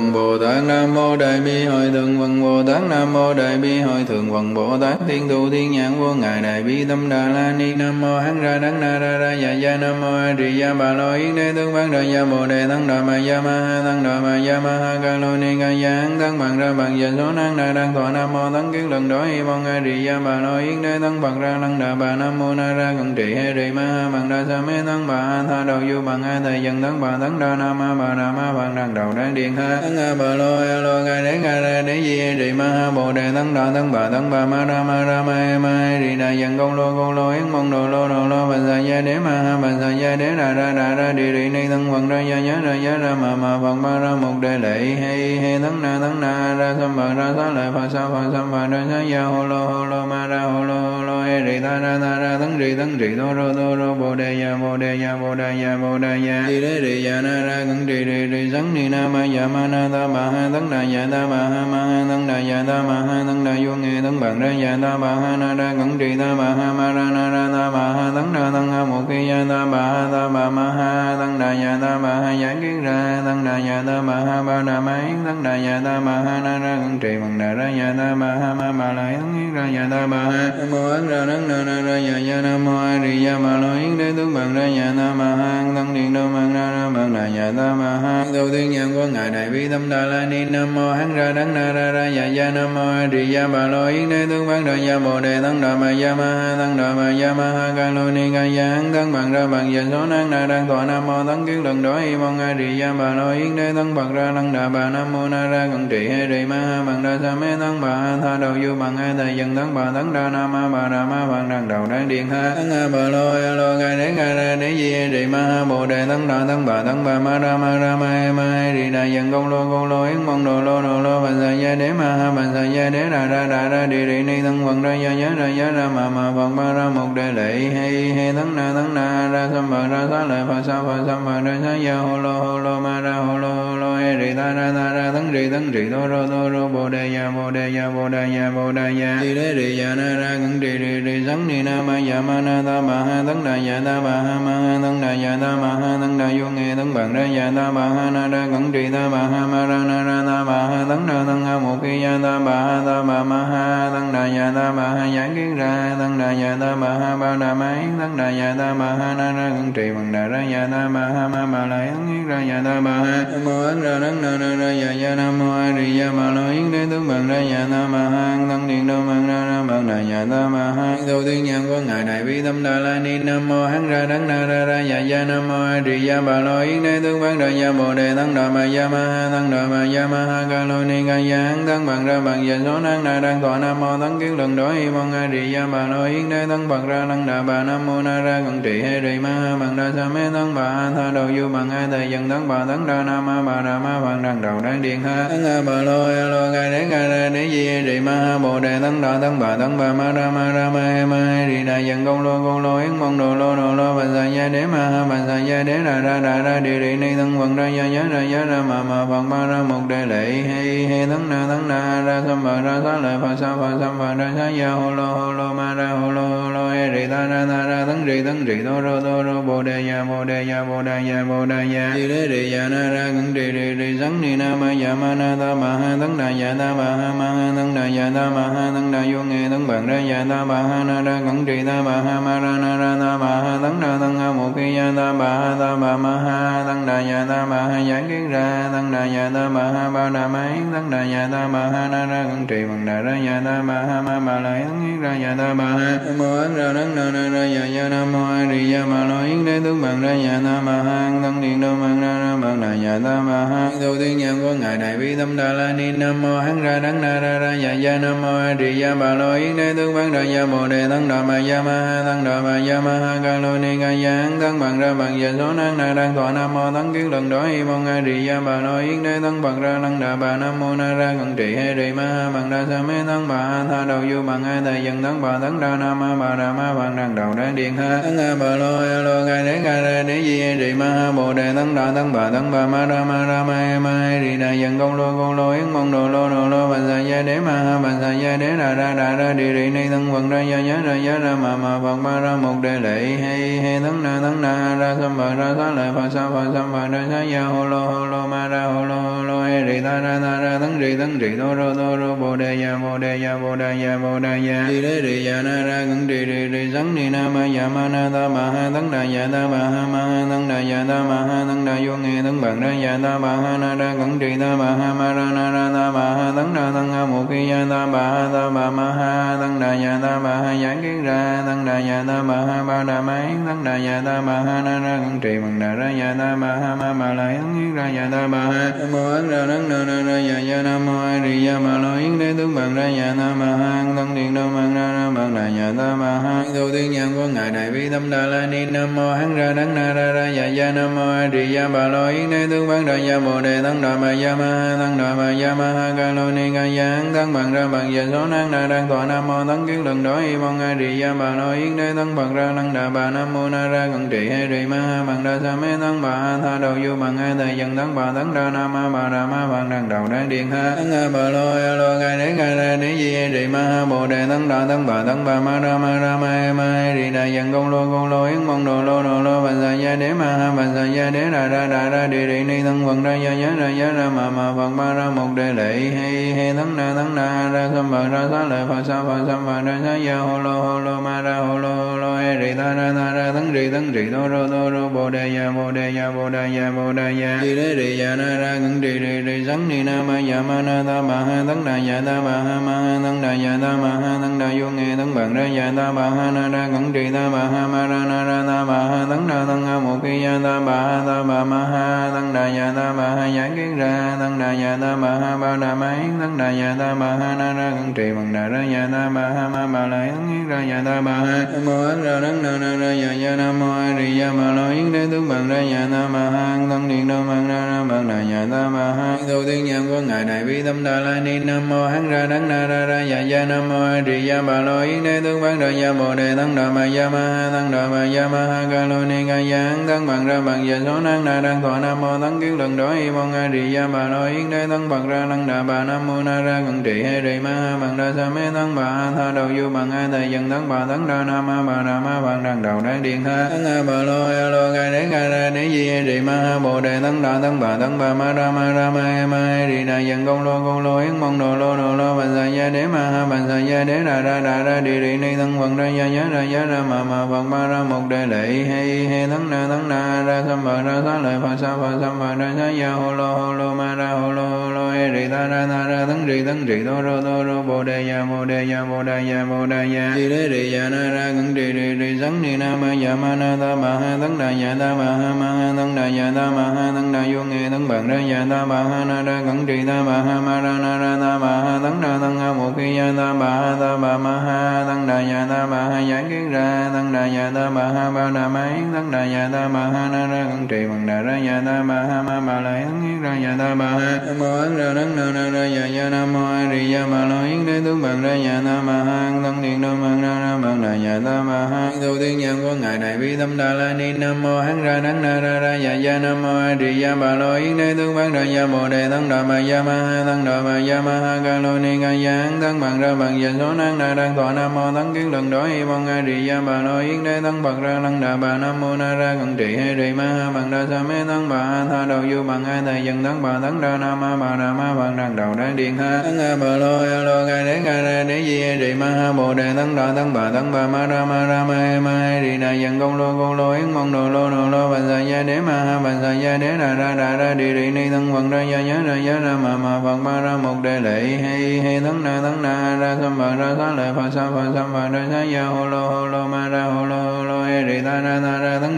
vận bồ tát nam mô đại bi hội thượng. Vận bồ tát nam mô đại bi hội thượng. Vận bồ tát thiên tu thiên nhãn vô ngài đại bi tâm đà la ni nam mô hán ra đắng na ra ra dạ gia nam mô a di đà bà lo yến đế tướng Văn đời gia bồ đề tăng đà ma gia ma ha tăng đà ma gia ma ha ca lô ni ca gia hán tăng bằng ra bằng giờ số năng đà đăng thọ nam mô tăng kiến lần đó y mong a di đà bà lo yến đế tăng bằng ra lăng đà bà nam mô na ra cận trị he trì ma ha bằng đa sa mê tăng bà tha đầu du bằng a thầy dân tăng bà tăng đa nam ma bà nam ma bằng đằng đầu đang điện ha tăng a bà lo a lo ca đế ca ra đế di ri ma ha bồ đề tăng đà tăng bà tăng bà ma ra ma ra ma e ma ri đà dân công lô công lô yến mong đồ lô đồ lô bà sa gia đế ma ha bà sa gia đế đà ra đà ra đi ri ni tăng quần ra gia nhớ ra gia ra ma ma phật ma ra một đề lệ hay hay tăng na tăng na ra sam bà ra sa lợi phật sa phật sam bà ra sa gia hồ lô hồ lô ma ra hồ lô hồ lô e ri ta ra ta ra tăng di tăng di đô rô đô rô bồ đề ya bồ đề ya bồ đề ya bồ đề ya đi đế ri ya na ra cẩn ri ri ri sắn ni na ma ya ma na ta ma ha tăng đà ya ta ma ha ma ha tăng đà ya ta ma ha tăng đà vô nghe tăng bằng ra ya ta ma ha na ra cẩn trì ta ma ha ma ra na ra ta ma ha tăng đà tăng ha một khi ya ta ma ha ta ma ma ha tăng đà ya ta ma ha giải kiến ra tăng đà ya ta ma ha ba đà ma yến tăng đà ya ta ma ha na ra cẩn trì bằng đà ra ya ta ma ha ma ma la yến yến ra ya ta ma ha mô ấn ra nắng na na ra ya ya nam mô a di ya ma lo yến đế tướng bằng ra ya ta ma ha tăng điện đô bằng ra ra bằng đà ya ta ma ha đầu tiên nhân của ngài đại bi tâm đà la ni nam mô hán ra đắng na ra ra ya ya nam mô a di đà bà lo yến đế tướng bằng đời ya bồ đề tăng đà ma ya ma ha tăng đà ma ya ma ha ca lô ni ca ya hán tăng bằng ra bằng giờ số năng na đang tọa nam mô tăng kiến lần đó y mong a di đà bà lo yến đế tăng bằng ra tăng đà bà nam mô na ra cận trị he trì ma ha bằng đa sa mê tăng bà ha tha đầu du bằng hai thầy dân tăng bà tăng đa nam ma bà đà ma bằng đằng đầu đang điện ha tăng a bà lo a lo ca đế ca ra đế di he ri ma ha bồ đề tăng đà tăng bà tăng bà ma ra ma ra ma ma e đà dân công lô, cô lô, yến mong đồ, lô đồ, lô, bà sa gia đế, ma ha, bà sa gia đế đà ra đà ra, đi đi, ni, thân quần ra gia nhớ ra nhớ ra, mà mà phật ba, ra, một đề lệ, hay hay thân na thân na, ra sam bà, ra, xá lợi phật sa phật sam bà, ra, xá, gia hồ lô hồ lô, ma, ra hồ lô hồ lô he rì, ta, ra ta, ra thân rì thân rì đô rô đô rô, bồ đề ya bồ đề ya bồ đề ya bồ đề ya đi, đế, rì ya na, ra cẩn rì rì rì sắn ni, na, ma ya ma, na, ta, ma, ha thân đà ya ta, ma, ha ma, ha thân đà ya ta, ma, ha thân đà vô nghe thân bằng ra ya ta, ma, ha, na, ra cẩn rì, ta, ma, ha ma ra na ra ta ma ha tấn ra tăng ha một khi ya ta ba ha ta ma ma ha tăng đà ya ta ma ha giảng kiến ra tăng đà ya ta ba ha ba đà ma yến tăng đà ya ta ma ha na ra cẩn trì bằng đà ra ya ta ma ha ma ma la yến kiến ra ya ta ba ha nam mô ấn ra đắng na na ra ya ya nam mô a di ya ma lo yến đế tướng bằng ra ya ta ma ha tăng điện đô bằng ra ra bằng đà ya ta ma ha đầu tiên nhân của ngài đại bi tâm đà la ni nam mô hắn ra đắng na ra ra ya ya nam mô a di ya ma lo yến đế tướng bằng ra ya bồ đề tăng đà ma ya ma ha tăng đà ma ya ma ha ca lô ni ca gia hắn tăng bằng ra bằng giờ số năng na đang thọ nam mô thắng kiến lần đối y mong a di ya bà lô yến đế. Tăng bằng ra năng đà bà nam mô na ra cận trị he ri ma ha bằng đa sa mê tăng bà a tha đầu du bằng hai thầy dân tăng bà thắng đà nam ma bà đà ma bằng đằng đầu đang điện ha. Tăng a bà lo a lo ca đế ca ra đế di he ri ma ha bồ đề tăng đà tăng bà tăng bà ma ra ma ra ma he ma he ri đà dân công lô công lô yến mong đồ lô đồ lô bà sa gia đế ma ha bà sa gia đế ra ra ra ra đi đi ni tăng bằng ra gia nhá ra giá ra ma ma bằng ba ra một đề lệ hay hay tăng na tăng na ra sam ba ra sa lợi phật sa phật sam phật ra sa gia hồ lô hồ lô ma ra hồ lô hồ lô e ri ta ra ta ra tăng ri tăng ri đô rô đô rô bồ đề ya bồ đề ya bồ đề ya bồ đề ya di đế ri ya na ra cẩn ri ri ri sắn ni na ma ya ma na ta ma ha tăng đà ya ta ma ha ma ha tăng đà ya ta ma ha tăng đà vô nghe tăng bằng ra ya ta ma ha na ra cẩn ri ta ma ha ma ra na ra ta ma ha tăng đà tăng ha một khi ya ta ma ha ta ma ma ha tăng đà ya ta ma ha giải kiến ra tăng đà ya ta ma ha ba đà ma yến tăng đà ya ta ma ha na ra cẩn trì bằng đà ra ya ta ma ha ma ma la yến yến ra ya ta ma ha mô ấn ra đắng na na ra ya ya nam mô a di ya ma lo yến đế tướng bằng ra ya ta ma ha tăng điện đô mang ra ra bằng đà ya ta ma ha đầu tiên nhân của ngài đại bi tâm đà la ni nam mô hắn ra đắng na ra ra ya ya nam mô a di ya ma lo yến đế tướng bằng ra ya bồ đề tăng đà ma ya ma ha tăng đà ma ya ma ha ca lo ni ca ya hắn tăng bằng ra bằng giờ số năng na đang thọ nam mô tăng kiến lần đó y mong a di ya ma lo yến đế tăng bằng ra năng đà bà nam mô na ra cận trị hay trì ma ha bằng đa sa mê tăng bà a tha đầu du bằng ai thầy dân tăng bà tăng đa nam ma bà đà ma bằng đằng đầu đang điện ha tăng a bà lo a lo gai đế gai ra đế di he ri ma ha bồ đề tăng đà tăng bà tăng bà ma ra ma ra ma e ma e ri đà dân công lô công lô yến mong đồ lô đồ lô bà sa gia đế ma ha bà sa gia đế đà ra đà ra đi ri ni tăng vận ra gia nhớ ra giá ra ma ma bằng ba ra một đề lệ hay hay tăng na tăng na ra sam bà ra sa lợi phật sa phật sam phật ra sa gia hồ lô hồ lô ma ra hồ lô lo lo e ri rì ta ra ta ra tấn rì tấn rì tô rô tô rô bồ đề ya bồ đề ya bồ đề ya bồ đề ya rì đế rì ya na ra cẩn rì rì rì sấn ni na ma ya ma na ta ma ha tấn đà ya ta ma ha ma ha tấn đà ya ta ma ha tấn đà vô nghe tấn bằng ra ya ta ma ha na ra cẩn rì ta ma ha ma ra na ra ta ma ha tấn đà tấn ha một khi ya ta ma ha ta ma ma ha tấn đà ya ta ma ha giảng kiến ra tấn đà ya ta ma ha ba đà ma tấn đà ya ta ma ha na ra cẩn trì bằng đà ra ya ta ma ha ma ma la tấn kiến ra ya ta ma ha mô ấn ra nắng na na ra dạ dạ nam mô a di đà ma lo yến đế tướng bằng ra ya ta ma hang tấn điện đô mang ra ra bằng đại ya ta ma hang đầu tiên nhân của ngài đại bi tâm đà la ni nam mô hắn ra đắng na ra ra dạ dạ nam mô a di đà ma lo yến đế tướng bằng ra ya bồ đề tấn đà ma ya ma ha tấn đà ma ya ma ha ca lo ni ca ya hắn tấn bằng ra bằng dạ số năng na đang tọa nam mô tấn kiến lần đó y mong a di đà ma lo yến đế tấn bằng ra năng đà bà nam mô na ra cận trị hay rì ma ha bằng đa sa mê tấn bà ha tha đầu du bằng hai thầy dần tấn bà tấn ra nam ma bà đà ma văn đằng đầu đáng điện ha tấn a bà lo a lo gai đến gai ra đến di hay ma ha bồ đề tấn đà tấn bà tấn bà ma ra ma ra ma e ma đi rì đà dần công lô công lô yến mong đồ lô đồ lô bằng sa gia đế ma ha bằng sa gia đế đà ra đà ra đi đi ni tấn quần ra gia nhớ ra gia ra ma ma phật ma ra một đề lệ hay hay tấn na tấn na ra sam bà ra sa lợi phật sa phật sam bà ra sa gia hồ lô hồ lô ma ra hồ lô hồ lô hay rì ta ra ta ra tấn rì tấn rì tô rô tô rô bồ đề ya bồ đề ya bồ đề ya bồ đề ya đi đế rì ya na ra ngẩn trì trì trì sắn ni na ma ya ma na ta ma ha tấn đà ya ta ma ha ma ha tấn đà ya ta ma ha tấn đà vô nghe tấn bằng ra ya ta ma ha na ra ngẩn trì ta ma ha ma ra na ra ta ma ha tấn đà tấn ha một khi ya ta ma ha ta ma ma ha tấn đà ya ta ma ha giải kiến ra tấn đà ya ta ma ha ba đà ma yến tấn đà ya ta ma ha na ra ngẩn trì bằng đà ra ya ta ma ha ma ma la yến yến ra ya ta ma ha mô ấn ra tấn na na ra ya ya nam mô a di đà ma lo yến đế tướng bằng ra ya ta ma ha tấn điện đô mang ra ra bằng đà ya ta ma ha tu tiên nhân của ngài đại bi tâm đà la ni nam mô hắn ra đắng na ra ra dạ gia nam mô a di đà bà lo yến đế tướng bán ra gia bồ đề tăng đà ma gia ma ha tăng đà ma gia ma ha ca lo ni ca gia hắn tăng bằng ra bằng giờ số năng na đang thọ nam mô tăng kiến lần đó y mong a di đà bà lo yến đế tăng bằng ra năng đà bà nam mô na ra cận trị hay rì ma ha bằng đa sa mê tăng bà ha tha đầu du bằng a thầy dân tăng bà tăng đa nam ma bà đà ma bằng đằng đầu đang điện ha tăng a bà lo a lo ca đế ca ra đế di hay rì ma ha bồ đề tăng đà tăng bà tăng bà ma ra ma ra ma e ma e ri đà dần công lô công lô yến mong đồ lô đồ lô bằng sa ya đế ma ha bằng sa ya đế ra ra ra ra đi ri ni thân vận ra ya ya ra ya ra ma ma phật ma ra một đề lệ hay hay thân na thân na ra sam bà ra sa lợi phật sa phật sam bà ra sa ya hồ lo hồ lo ma ra hồ lo hồ lo e ri ta ra ta ra thân ri thân ri tô rô tô rô bồ đề ya bồ đề ya bồ đề ya bồ đề ya di đế ri ya na ra cẩn ri ri ri sắn ni na ma ya ma na ta ma ha thân đà ya ta ma ha ma ha thân đà ya ta ma ha thân đà vô nghe thân bằng ra ya ta ma ha na ra cẩn trì ta ma ha ma ra na ra ta ma ha tấn ra tấn ha một khi ya ta ma ha ta ba ma ha tấn đà ya ta ma ha giải kiến ra tấn đà ya ta ma ha ba đà ma yến tấn đà ya ta ma ha na ra cẩn trì bằng đà ra ya ta ma ha ma ma la yến yến ra ya ta ma ha mô ấn ra đấng na na ra ya ya nam mô a di ya bà lo yến đế tướng bằng ra ya ta ma ha tấn điện đô bằng ra ra bằng đà ya ta ma ha tu tiên nhân của ngài đại bi tâm đà la ni nam mô ấn ra đấng na ra ra ya ya nam mô a di ya bà lo yến đế tướng bằng ra gia bồ đề tấn đà ma gia ma ha tấn đà ma gia ma ha, ca lô ni ca gia án tấn bằng ra bằng giờ số năng na đang thọ nam mô tấn kiến lần đó y mong a di gia bà lo yến đế tấn bậc ra lăng đà bà nam mô na ra cận trị hay trì ma ha bằng đa sa mê tấn bà a tha đầu du bằng a thầy dần tấn bà tấn đa nam ma bà đà ma bằng đằng đầu đang điện ha tấn a bà lo a lo ca đế ca ra đế di hay rì ma ha bồ đề tấn đà tấn bà tấn bà ma ra ma ra ma e ma hay trì đà dần công lô công lô yến mong đồ lô đồ lô bằng sa gia đế ma ha bằng sa gia đế đà ra đà ra đi rì ni thân vận ra ya nhớ ra ya ra mà mà phật ba ra một đề lệ. Hay hay thân na thân na, ra sam phật, ra sa lợi phật, sa phật sam phật, ra sa ya hô lo hô lo ma ra, hô lo hô lo hay rì ta ra ta ra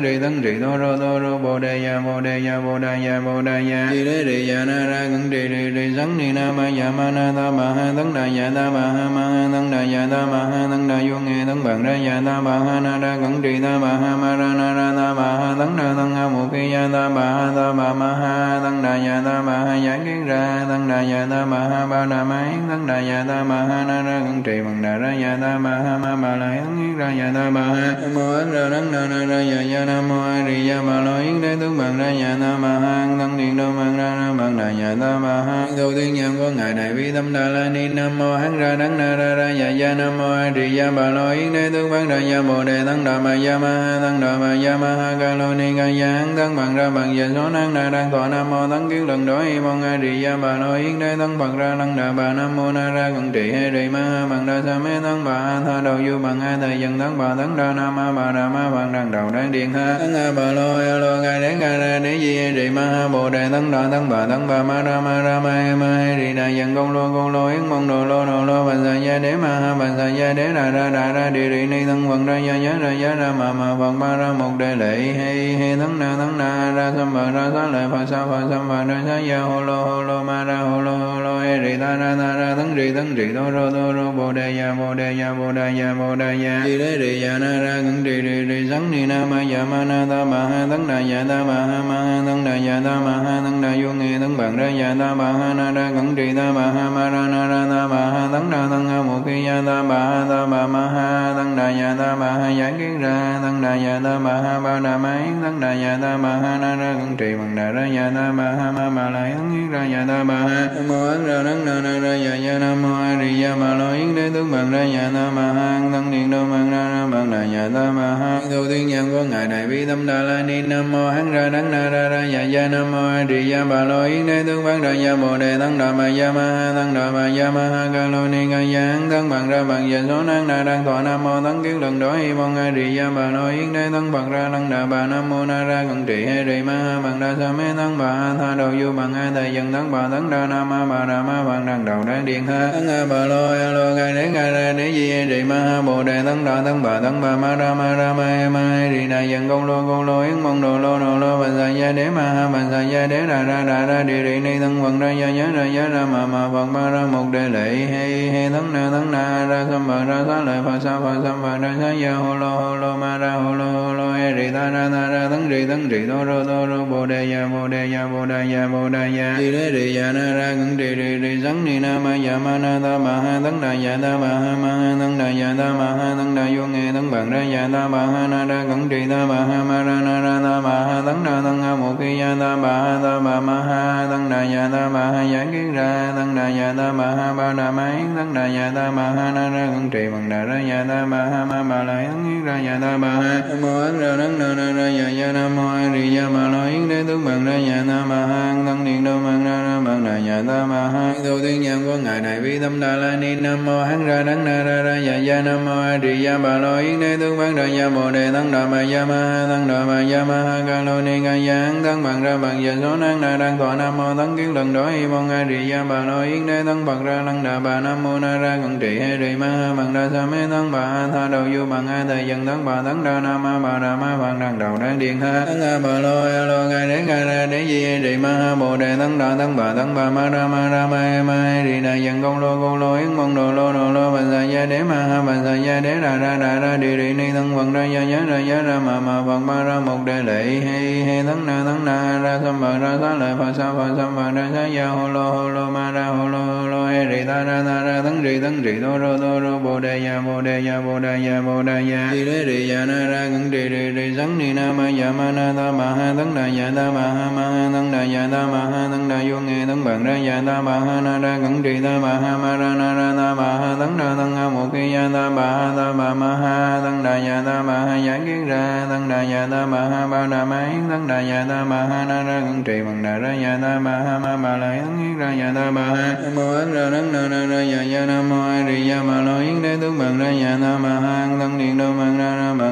tấn rì tấn rì tô rô tô rô bồ đề ya bồ đề ya bồ đề ya bồ đề ya đi đế rì ya na ra cẩn rì rì rì sắn ni na ma ya ma na ta ma ha tấn đà ya ta ma ha ma ha tấn đà ya ta ma ha tấn đà vô nghe tấn bằng ra ya ta ma ha na ra cẩn rì ta ma ha ma ra na ra ta ma ha tấn đà tấn ha một khi ya ta ma ha ta ma ma ha tấn đà ya ta ma ha giải kiến ra tấn đà ya ta ma ha ba đà ma yến tấn đà ya ta ma ha na ra cẩn trì bằng đà ra ya ta ma ha ma ma la yến ra ya ta ma ha ma ấn ra tấn na na ra ya ya nam mô a di đà bà lo yến đế tướng bằng ra nhà ta ma ha tăng điện đô bằng ra ra bằng đà nhà ta ma ha đầu tiên nhân của ngài đại bi tâm đà la ni nam mô hán ra đắng na ra ra dạ gia nam mô a di đà bà lo yến đế tướng bằng ra nhà bồ đề tăng đà ma gia ma ha tăng đà ma gia ma ha ca lo ni ca gia hán tăng bằng ra bằng dạ số năng na đang thọ nam mô tăng kiến lần đối y mong a di đà bà lo yến đế tăng bằng ra tăng đà bà nam mô na ra cận trị he di ma ha bằng đa sa mê tăng bà ha tha đầu du bằng a thầy dân tăng bà tăng đà nam ma bà đà ma bằng đằng đầu đang điện ha tăng a bà lo a lo ca đế ca ra đế di a di ma ha bồ đề tăng đoạn tăng bà tăng bà ma ra ma ra ma he ma he di đà dần công lô công lô yến mong đồ lô đồ lô bà sa gia đế ma ha bà sa gia đế đà ra đà ra đi đi ni tăng vận ra gia ya ra gia ra ma ma vận ma ra một đề lệ he he tăng na tăng na ra sam bà ra sa lợi phật sa phật sam bà ra sa ya ho lo ho lo ma ra ho lo ho lo e ri ta ra ta ra tăng ri tăng ri đô rô đô rô bồ đề ya bồ đề ya bồ đề ya bồ đề ya đi đế ri ya na ra cẩn ri ri ri sắn ni na ma ya ma na ta ma ha tấn đà ya ta ma ha ma ha tấn đà ya ta ma ha tấn đà vô nghe tấn bằng ra ya ta ma ha na ra cẩn trì ta ma ha ma ra na ra ta ma ha tấn đà tấn ha một khi ya ta ma ha ta ma ma ha tấn đà ya ta ma ha giải kiến ra tấn đà ya ta ma ha ba đà ma yến tấn đà ya ta ma ha na ra cẩn trì bằng đà ra ya ta ma ha ma ma la yến yến ra ya ta ma ha mô ấn ra tấn na na ra ya ya nam mô a di đà ma lo yến đế tướng bằng ra ya ta ma ha tấn điện đô bằng ra ra bằng đà ya ta ma ha tu tiên nhân của ngài đại bi tâm đà la ni nam mô hán ra đắng na ra ra ya ya nam mô a di ya bà lo yến đế tướng văn ra ya bồ đề tăng đà ma ya ma ha tăng đà ma ya ma ha ca lo ni ca gia hán tăng bằng ra bằng giờ số năng na đang thọ nam mô tăng kiến lần đó hi mong a di ya bà lo yến đế tăng bằng ra tăng đà bà nam mô na ra cận trị he ri ma ha bằng đa sa mê tăng bà ha tha đầu du bằng a thầy dân tăng bà tăng đa nam ma bà đà ma bằng đằng đầu đang điện ha tăng a bà lo a lo ca đế ca ra đế di a ri ma ha bồ đề tăng đà tăng bà tăng bà ma ra ma ra ma he ma he ri dân dần công lô công lô, yến mong đồ, lô đồ, lô bằng sa gia đế, ma ha bằng sa gia đế đà ra đà ra đi ri ni thân vận ra, gia nhớ ra, gia, ra ma ma phật ma ra, một đề lệ, he he thân na thân na, ra sam bà, ra sa lợi phật, sa, phật sam bà, ra sa gia hồ lô hồ lô, ma, ra hồ lô hồ lô, he, rì, ta, ra ta, ra thân rì tăng rì đô rô đô rô, bồ đề ya bồ đề ya bồ đề ya bồ đề ya đi đế rì ya na, ra cẩn rì rì rì sắn ni na, ma ya ma, na, ta, ma, ha thân đà ya ta, ma, ha ma, ha thân đà ya ta, ma, ha thân đà, vô, nghe thân bằng ra ya ta, ma, ha, na, ra cẩn rì ta ma ha ma ra na ra ta ma ha tấn đà tấn ha một khi ya ta ba ha ta ma ma ha tấn đà ya ta ba ha giải kiến ra tấn đà ya ta ba ha ba đà ma yến tấn đà ya ta ba ha na ra cẩn trì bằng đà ra ya ta ma ha ma ba la yến kiến ra ya ta ba ha mô ấn ra tấn na ra ra ya ya nam mô a di ya ma lo yến đế tướng bằng ra ya ta ma ha tấn điện đô bằng ra ra bằng đà ya ta ma ha tu tiên nhân của ngài đại vi tâm đà la ni nam mô hắn ra tấn na ra ra ya ya nam mô a di ya ma lo yến đế tướng bằng ra ya bồ đề tấn đà ma ya ma tăng đà bà gia ma ha ca lô ni ca ya hắn tăng bằng ra bằng giờ số năng na đang thọ nam mô tăng kiến lần đó y mong a di gia bà lo yến đế. Tăng bằng ra tăng đà bà nam mô na ra cận trị hay rì ma ha bằng đa sa mê tăng bà tha đầu du bằng a thời dân tăng bà tăng đa nam ma bà đà ma bằng đằng đầu đang điện ha. Tăng a bà lo a lo ngay đế ngay ra đế di he rì ma ha bồ đề tăng đà tăng bà tăng bà ma ra ma ra ma e ma he ri đà dân công lô công lô yến mong đồ lô đồ lô bằng sa gia đế ma ha bằng sa gia đế ra ra ra ra đi ri ni tăng bằng ra gia ya ra ya ra ma ma bà ba ra một đề lệ he he tấn na tấn na ra sam bằng ra sa lợi phật sa phật sam bằng ra sa ya ho lô ho lô ma ra ho lo ho lô he rì ta ra ta ra tấn rì tấn rì đô rô đô rô bồ đề ya bồ đề ya bồ đề ya bồ đề ya rì đế rì ya na ra cẩn rì rì rì sấn ni na ma ya ma na ta ma ha tấn đà ya ta ma ha ma ha tấn đà ya ta ma ha tấn đà vô nghe tấn bằng ra ya ta ma ha na ra cẩn rì ta ma ha ma ra na ra ta ma ha tấn đà tấn ha một khi ya ta ma ha ta ma ma ha tấn đà ya ta ma ha giải kiến ra tăng đà ya ta ma ha ba đà ma yến thân đà ya ta ma ha na ra ngân trì bằng đà ra ya ta ma ha ma ma la yến yến ra ya ta ma ha nam mô ấn ra đắng na ra ra ya ya nam mô a di ya ma lo yến đế tướng bằng ra ya ta ma ha thân điện đô ma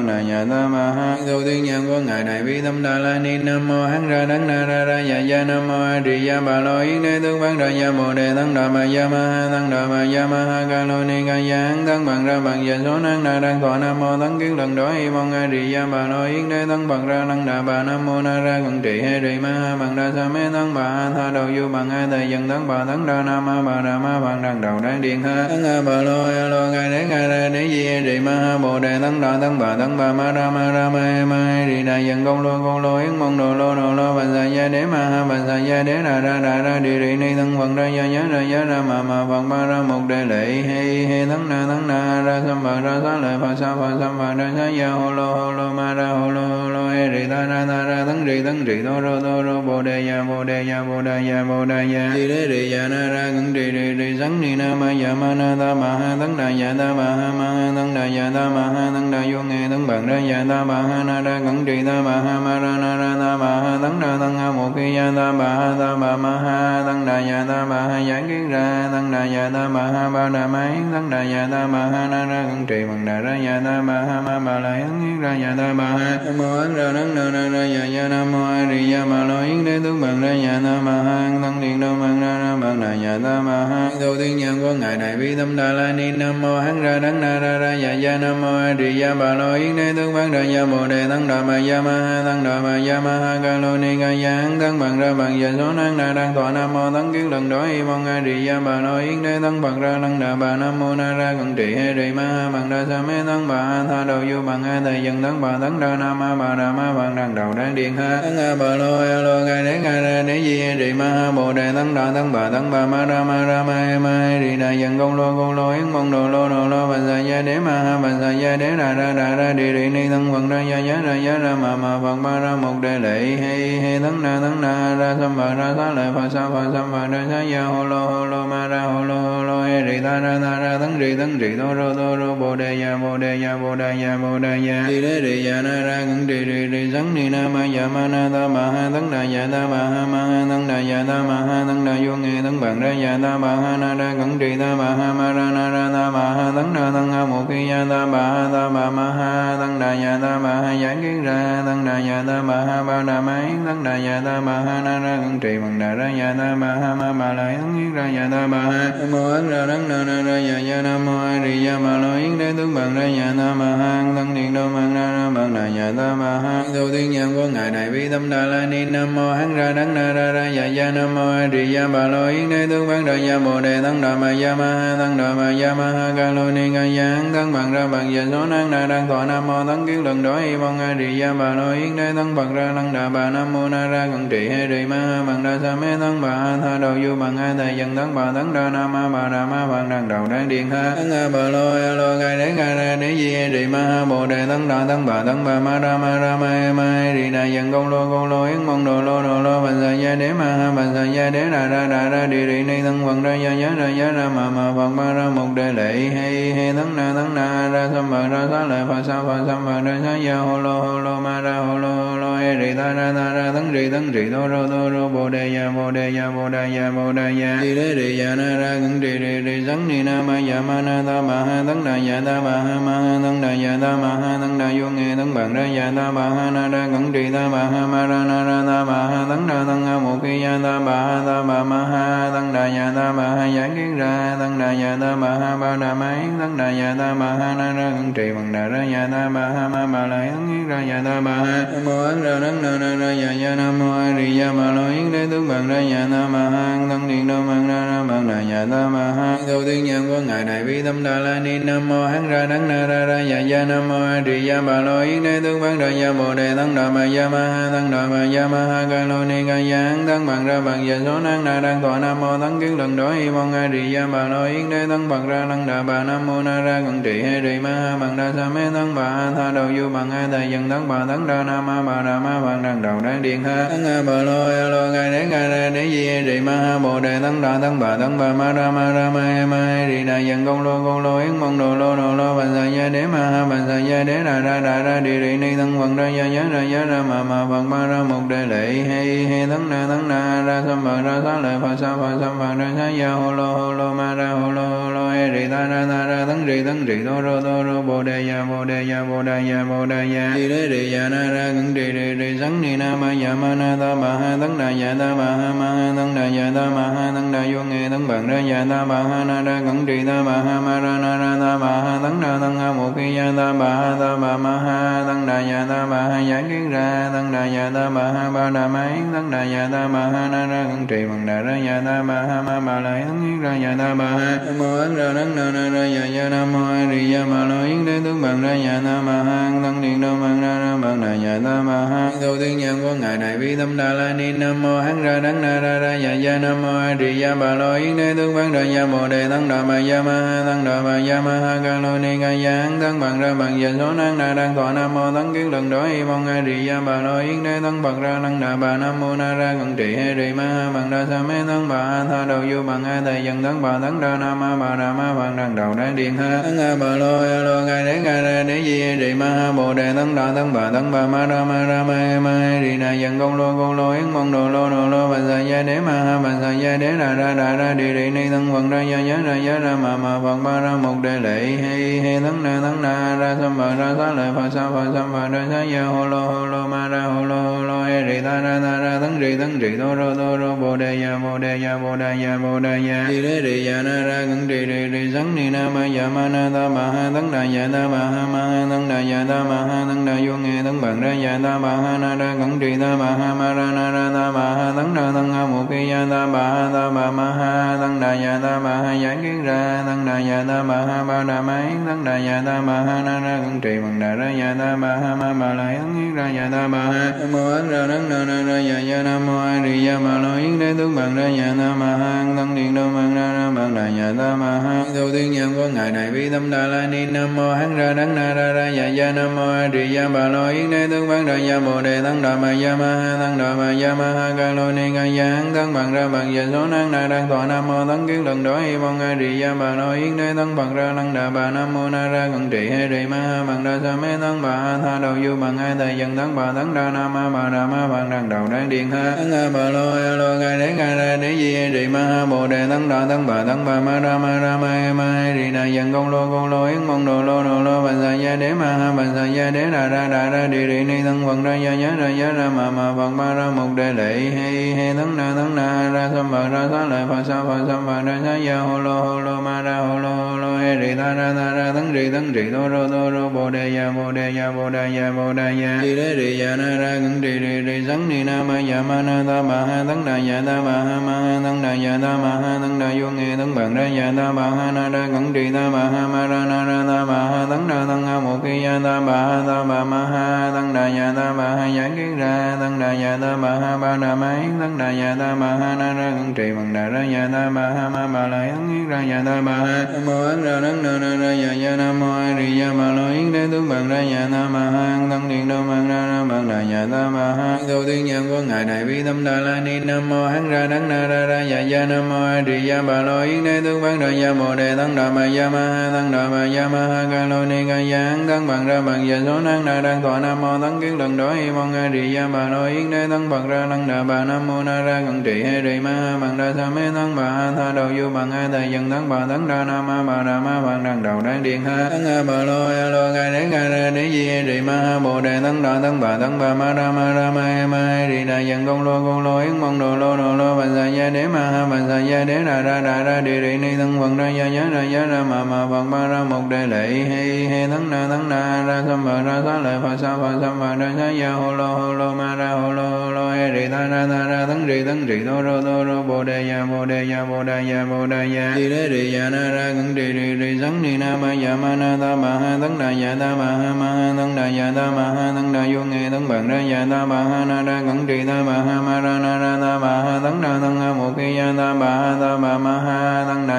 văn đà nhà ta ma ha tu tiên nhân của ngài đại bi tâm đà la ni nam mô hắn ra đắng na ra ra dạ ya nam mô a di đà bà lo yến đế tướng văn ra ya bồ đề tăng đà ma ya ma ha tăng đà ma ya ma ha ca lo ni ca ya hắn tăng bằng ra bằng dạ số năng na đang thọ nam mô tăng kiến lần đó y mong a di đà bà lo yến đế tăng bằng ra năng đà bà nam mô na ra cận trị he trì ma ha bằng đa sa mê tăng bà ha tha đầu du bằng a thầy dân tăng bà tăng đa nam ma bà đà ma bằng đằng đầu đang điện ha tăng a bà lo a lo ngài đế ngài ra đế di he trì ma ha bồ đề tăng đà tăng bà tăng bà ma ra ma ra ma e ma di đà dần công lô công lô yến mong đồ lô đồ lô, bà sa gia đế ma ha, bà sa gia đế đà ra đà ra, đi ri ni thân phật ra gia nhớ ra gia ra ma ma phật ba ra một đề lệ, he he, thắng na thắng na, ra sam phật ra sa lợi phật sa phật sam phật ra sa gia hồ lô hồ lô, ma, ra hồ lô hồ lô, he di ta ra ta ra, thắng di thắng di đô rô đô rô, bồ đề ya bồ đề ya bồ đề ya bồ đề ya đi đế di ya na, ra cẩn di di di sắn ni na, ma ya ma, na ta ma, ha, thắng đà ya ta ma, ha ma, ha, thắng đà ya ta ma, ha, thắng đà vô, nghe tăng bằng ra ya ta ma ha na ra cẩn trì ta ma ha ma ra na ra ta ma ha tăng đà tăng ha một khi ya ta ba ha ta ba ma ha tăng đà ya ta ba ha giải kiến ra tăng đà ya ta ba ha ba đà máy tăng đà ya ta ma ha na ra cẩn trì bằng đà ra ya ta ma ha ma ma la yến kiến ra ya ta ba ha nam mô ấn ra đấng na ra ra ya ya nam mô a di ya ma lo yến đế tướng bằng ra ya ta ma ha thân điện đô bằng ra ra bằng đà ya ta ma ha tu tiên nhân của ngài này bi tâm đà la ni nam mô hắn ra đấng na ra ra ya ya nam mô a di ya ma lo yến ni tướng văn ra ya bồ đề, tăng đà ma ya ma ha, tăng đà ma ya ma ha, ca lô ni ca ya hắn tăng bằng ra bằng ya số năng đà đang tọa nam mô tăng kiến lần đó y mong a di ya bà lo yến đế, tăng bằng ra năng đà bà nam mô na ra cận trị he ri ma ha bằng đa sa mê tăng bà a tha đầu du bằng a thầy dân tăng bà tăng đa nam ma bà đà ma bằng đằng đầu đang điện ha tăng a bà lô a lô ca đế ca ra đế di he ri ma ha bồ đề, tăng đà tăng bà tăng bà ma ra ma ra ma he ma he ri đà dân công lô công lô yến mong đồ lô đồ lô bà sa ya đế ma ha bà sa ya đế đà ra đà ra đi đi ni thân phật ra ya ya ra ya ra ma ma phật ba ra một đề lệ. He he thân na thân na, ra sam bà ra sa lợi phật, sa phật sam phật, ra sa ya hồ lô hồ lô, ma ra hồ lô hồ lô. He, rì ta ra ta ra thân rì thân rì đô rô đô rô, bồ đề ya bồ đề ya bồ đề ya bồ đề ya đi đế, rì ya na, ra cẩn rì rì rì sắn ni, na, ma ya ma, na ta ma, ha thân đà ya ta ma, ha ma, ha thân đà ya ta ma, ha thân đà, vô, nghe thân bằng ra ya ta ma, ha, na, ra cẩn rì ta ma, ha, ma, ra, na, ra ta ma, ha thân đà thân ha, một khi ya ta ma, ha ta ma ma, ha tăng đà dạ ta ma ha giảng kiến ra tăng đà dạ ta ma ha ba đà máy tăng đà dạ ta ma ha na ra cẩn trì bằng đà ra dạ ta ma ha ma ma lại tăng kiến ra dạ ta ma ha mô ấn ra đấng na na ra dạ dạ nam mô a di đà ma lo yến đế tướng bằng ra dạ ta ma ha tăng điện đô mang ra ra bằng đà dạ ta ma ha đầu tiên nhân của ngài đại bi tâm đà la ni nam mô hắn ra đấng na ra ra dạ dạ nam mô a di đà ma lo yến đế tướng bằng ra dạ bồ đề tăng đà ma dạ ma ha tăng đà ma dạ ma ha ca lo ni ca dạ tăng bằng ra bằng dạ số năng na đang thọ nam mô tăng kiến lần đó y mong a di đà bà lo yến đế tăng bậc ra năng đà bà nam mô na ra cận trị hay ri ma bằng đa sa mê tăng bà a tha đầu du bằng a thầy dân tăng bà tăng đa nam ma bà đà ma bằng đằng đầu đang điện ha tăng a bà lo a lo gai đế gai ra đế di he ri ma ha bồ đề tăng đà tăng bà tăng bà ma ra ma ra ma e ma he ri đà dân công lô công lô yến mong đồ lô đồ lô bằng sa gia đế ma ha bằng sa gia đế đà ra đà ra đi đi ni tăng bằng ra gia nhớ ra gia ra ma ma bằng ma ra một đề lệ hay hay tăng na tăng na ra sam bà ra xá lợi phật sa phật sam phật ra sa ya hồ lô hồ lô ma ra hồ lô hồ lô e rì ta ra ta ra tấn rì tấn rì đô rô đô rô bồ đề ya bồ đề ya bồ đề ya bồ đề ya rì đế rì ya na ra cẩn rì rì rì sắn ni na ma ya ma na ta ma ha tấn đà ya ta ma ha ma ha tấn đà ya ta ma ha tấn đà vô nghe tấn bằng ra ya ta ma ha na ra cẩn rì ta ma ha ma ra na ra ta ma ha tấn đà tấn a một ki ya ta ma ha ta ma ma ha tấn đà ya ta ma ha giảng kiến ra tấn đà ya ta ma ha ba đà ma yến tấn đà ya ta ma ha na ra cẩn trì bằng đà ra ya ta ma ha ma ma la yến yến ra ya ta ma ha nam mô ấn ra đấng na na ra ya ya nam mô a di ya ma lo yến đế tướng bằng ra ya ta ma ha thân điện đô mang ra ra bằng ra ya ta ma ha đầu tiên nhân của ngài đại bi tâm đà la ni nam mô hắn ra đấng na ra ra ya ya nam mô a di ya ma lo yến đế tướng bằng ra ya bồ đề tăng đà ma ya ma ha tăng đà ma ya ma ha ca lo ni ca ya hắn tăng bằng ra bằng ya số năng na đang tọa nam mô tăng kiến lần đó y mong a di ya ma lo yến đế tăng bằng ra năng đà bà nam mô na ra cận trị hay trì ma ha bằng đa sa mê tăng bà a tha đầu du bằng a thầy dân tấn bà tấn đa nam a bà đà ma bằng đằng đầu đang điện ha tấn a bà lo a lo gai đế gai ra đế di he ma ha bồ đề tấn đà tấn bà tấn bà ma ra ma ra ma he ma he ri đà dân công lô công lô yến mong đồ lô đồ lô bà sa gia đế ma ha bà sa gia đế đà ra đà ra đi ri ni tấn bằng ra gia ya ra ya ra ma ma bằng ma ra một đề lệ he he tấn na tấn na ra sam bằng ra sa lợi phật sa phật sam phật ra sa ya hồ lô hồ lô ma ra hồ lô hồ lô e ri ta ra ta ra tấn ri tấn ri đô rô đô rô bồ đề ya bồ đề ya bồ đề ya bồ đề ya đi đế đề ya na ra ngưng đề đề đề sắn ni na ma ya ma na ta ma ha tấn đà ya ta ma ha ma ha tấn đà ya ta ma ha tấn đà vô nghe tấn bằng ra ya ta ma ha na ra ngưng đề ta ma ha ma ra na ra ta ma ha tấn đà tấn ha một khi ya ta ma ha ta ma ma ha tấn đà ya ta ma ha giải kiến ra tấn đà ya ta ma ha ba đà yến thắng đà ya ta ma ha na ra ngưng trì bằng đà ra ya ta ma ha ma ma lại yến yến ra ya ta ma ha nam mô ấn ra đấng na na ra ya ya nam mô a di đà ma lo yến đế tướng bằng ra ya ta bà ha thân điện đô bằng ra ra bằng ra ya ta bà ha đầu tiên nhân của ngài đại bi tâm đà la ni nam mô hắn ra đấng na ra ra ya ya nam mô a di đà bà lo yến đế tướng bằng ra ya bồ đề tăng đà bà ya ma ha tăng đà bà ya ma ha ca lo ni ca ya hắn tăng bằng ra bằng giờ số năng na đang thọ nam mô tăng kiến lần đó y mong a di đà bà lo yến đế tăng bằng ra năng đà bà nam mô na ra cận trị he di ma ha bằng đa sa mê tăng bà a tha đầu du bằng a thầy dân tăng bà tăng đa nam ma bà đà ma bằng đằng đầu đang điện ha tăng a bà lo a lo gai đế gai ra đế di di ma ha bồ đề, tấn đà tấn bà tấn bà, ma ra ma ra, ma ma di đà dân công lô công lô, yến mong đồ, lô đồ, lô, bà sa gia đế, ma ha bà sa gia đế, Ra ra ra ra, đi đi ni tấn vận ra, gia giá, ra giá, ra, ma ma vận ba ra, một đề lệ, he he, tấn na tấn na, ra sam bà ra, sa lợi phật, sa phật sam bà ra, sa ya hồ lô hồ lô, ma ra hồ lô hồ lô, he ri ta ra ta ra, tấn ri tấn ri đô rô đô rô, bồ đề ya bồ đề ya bồ đề ya bồ đề ya đi đế ri ya na ra cẩn ri ri ri sắn ni na ma ya ma na ta ma ha, tấn đà ya ta ma ha ma ha tăng đà ya ta ma ha tăng đà vô nghe tăng bằng ra ya ta ba ha na ra cẩn trì ta ma ha ma ra na ra ta ba ha tăng đà tăng ha một khi ya ta ba ha ta ma ma ha tăng đà ya ta ma ha giải kiến ra tăng đà ya ta ma ha ba đà ma tăng đà ya ta ma ha na ra cẩn trì bằng đà ra ya ta ma ha ma ma la yến yến ra ya ta ba ha mô ấn ra đấng na na ra ya ya nam mô a di đà ma lo yến đế tướng bằng ra ya ta ma ha tăng điện đô bằng ra ra bằng đà ya ta ma ha đầu tiên nhân của ngài đại bi tâm đà la ni nam mô hắn ra đấng na ra ra ya ya nam mô a di đà bà lo yến đế tướng bằng ra ya bồ đề tăng đà ma ya ma ha tăng đà ma ya ma ha ca lo ni ca ya hắn tăng bằng ra bằng ya số năng na đang thọ nam mô tăng kiến lần đó hi mong a di đà bà lo yến đế tăng bằng ra năng đà bà nam mô na ra cận trị he di ma ha bằng đa sa mê tăng bà ha tha đầu du bằng hai thầy dân tăng bà tăng đa nam ma bà đà ma bằng đằng đầu đang điện ha tăng a bà lo a lo ca đế ca ra đế di he di ma ha bồ đề tăng đà tăng bà tăng bà ma ra ma ra ma ma he di đà dân công lô công lô yến mong đồ lô đồ lô bà sa gia đế ma ha bàn sa gia đế đà ra đà ra đi đi, ni thân vận ra gia nhớ ra gia ra ma ma vận ba ra một đề lệ, he he thân na thân na, ra sam bà, ra sa lợi phật sa phật sam bà ra sa ya hồ lô hồ lô, ma ra hồ lô hồ lô, he, rì ta ra ta ra thân rì thân rì tô rô tô rô, bồ đề ya bồ đề ya bồ đề ya bồ đề ya đi đế, rì ya na, ra cẩn rì rì rì sắn ni, na, ma ya ma, na ta ma ha thân đà ya ta ma ha ma, ha thân đà ya ta ma ha thân đà vô, nghe thân bằng ra ya ta ma ha, na, ra cẩn rì ta ma ha, ma, ra, na, ra ta ma ha thân đà thân ha một khi ya ta ma ha ta ma ma ha tăng đà ya ta ma ha giải kiến ra tăng đà ya ta ma ha ba đà ma yến tăng đà ya ta ma ha na ra cẩn trì bằng đà ra ya ta ma ha ma ma la yến yến ra ya ta ma ha nam mô ấn ra nắng na na ra ya ya nam mô a di đà ma lo yến đế tướng bằng ra ya ta ma ha tăng điện đô bằng ra ra bằng đà ya ta ma ha đầu tiên nhân của ngài đại bi tâm đà la ni nam mô hắn ra đấng na ra ra ya ya nam mô a di đà ma lo yến đế tướng bằng ra ya bồ đề tăng đà ma ya ma ha tăng đà ma ya ma ha ca lo ni ca ya năng tăng bằng ra bằng giờ số năng đà đang thọ nam mô tăng kiến lần đó y mong a di đà bà lo yến đế tăng bằng ra năng đà bà nam mô na ra cận trị he di ma ha bằng đa sa mê tăng bà ha tha đầu du bằng a thầy dân tăng bà thắng đa nam ma bà đà ma bằng đằng đầu đang điện ha tăng a bà lo a lo ca đế ca ra đế di he di ma ha bồ đề tăng đà tăng bà tăng bà ma ra ma ra ma he ma he di đà dân công lô công lô yến mong đồ lô đồ lô bà sa gia đế ma ha bà sa gia đế đà ra đà ra đi đi ni tăng bằng ra gia giá ra giá ra ma ma bằng ba ra một đề lệ he he tăng na tăng na ra sam bà ra sa lợi phật sa phật sam bà ra sa ya hồ lô hồ lô, ma ra hồ lô hồ lô he rì, ta ra ta ra tăng rì tăng rì đô rô đô rô, bồ đề ya bồ đề ya bồ đề ya bồ đề ya di đế rì ya na ra cẩn rì rì rì sắn ni na ma ya ma na ta ma ha tăng đà ya ta ma ha ma ha tăng đà ya ta ma ha tăng đà vô nghe tăng bằng ra ya dạ ta ma ha, na ra cẩn rì ta ma ha, ma ra, na ra ta ma ha tăng đà tăng ha một khi ya ta ma ha, ta ma ma ha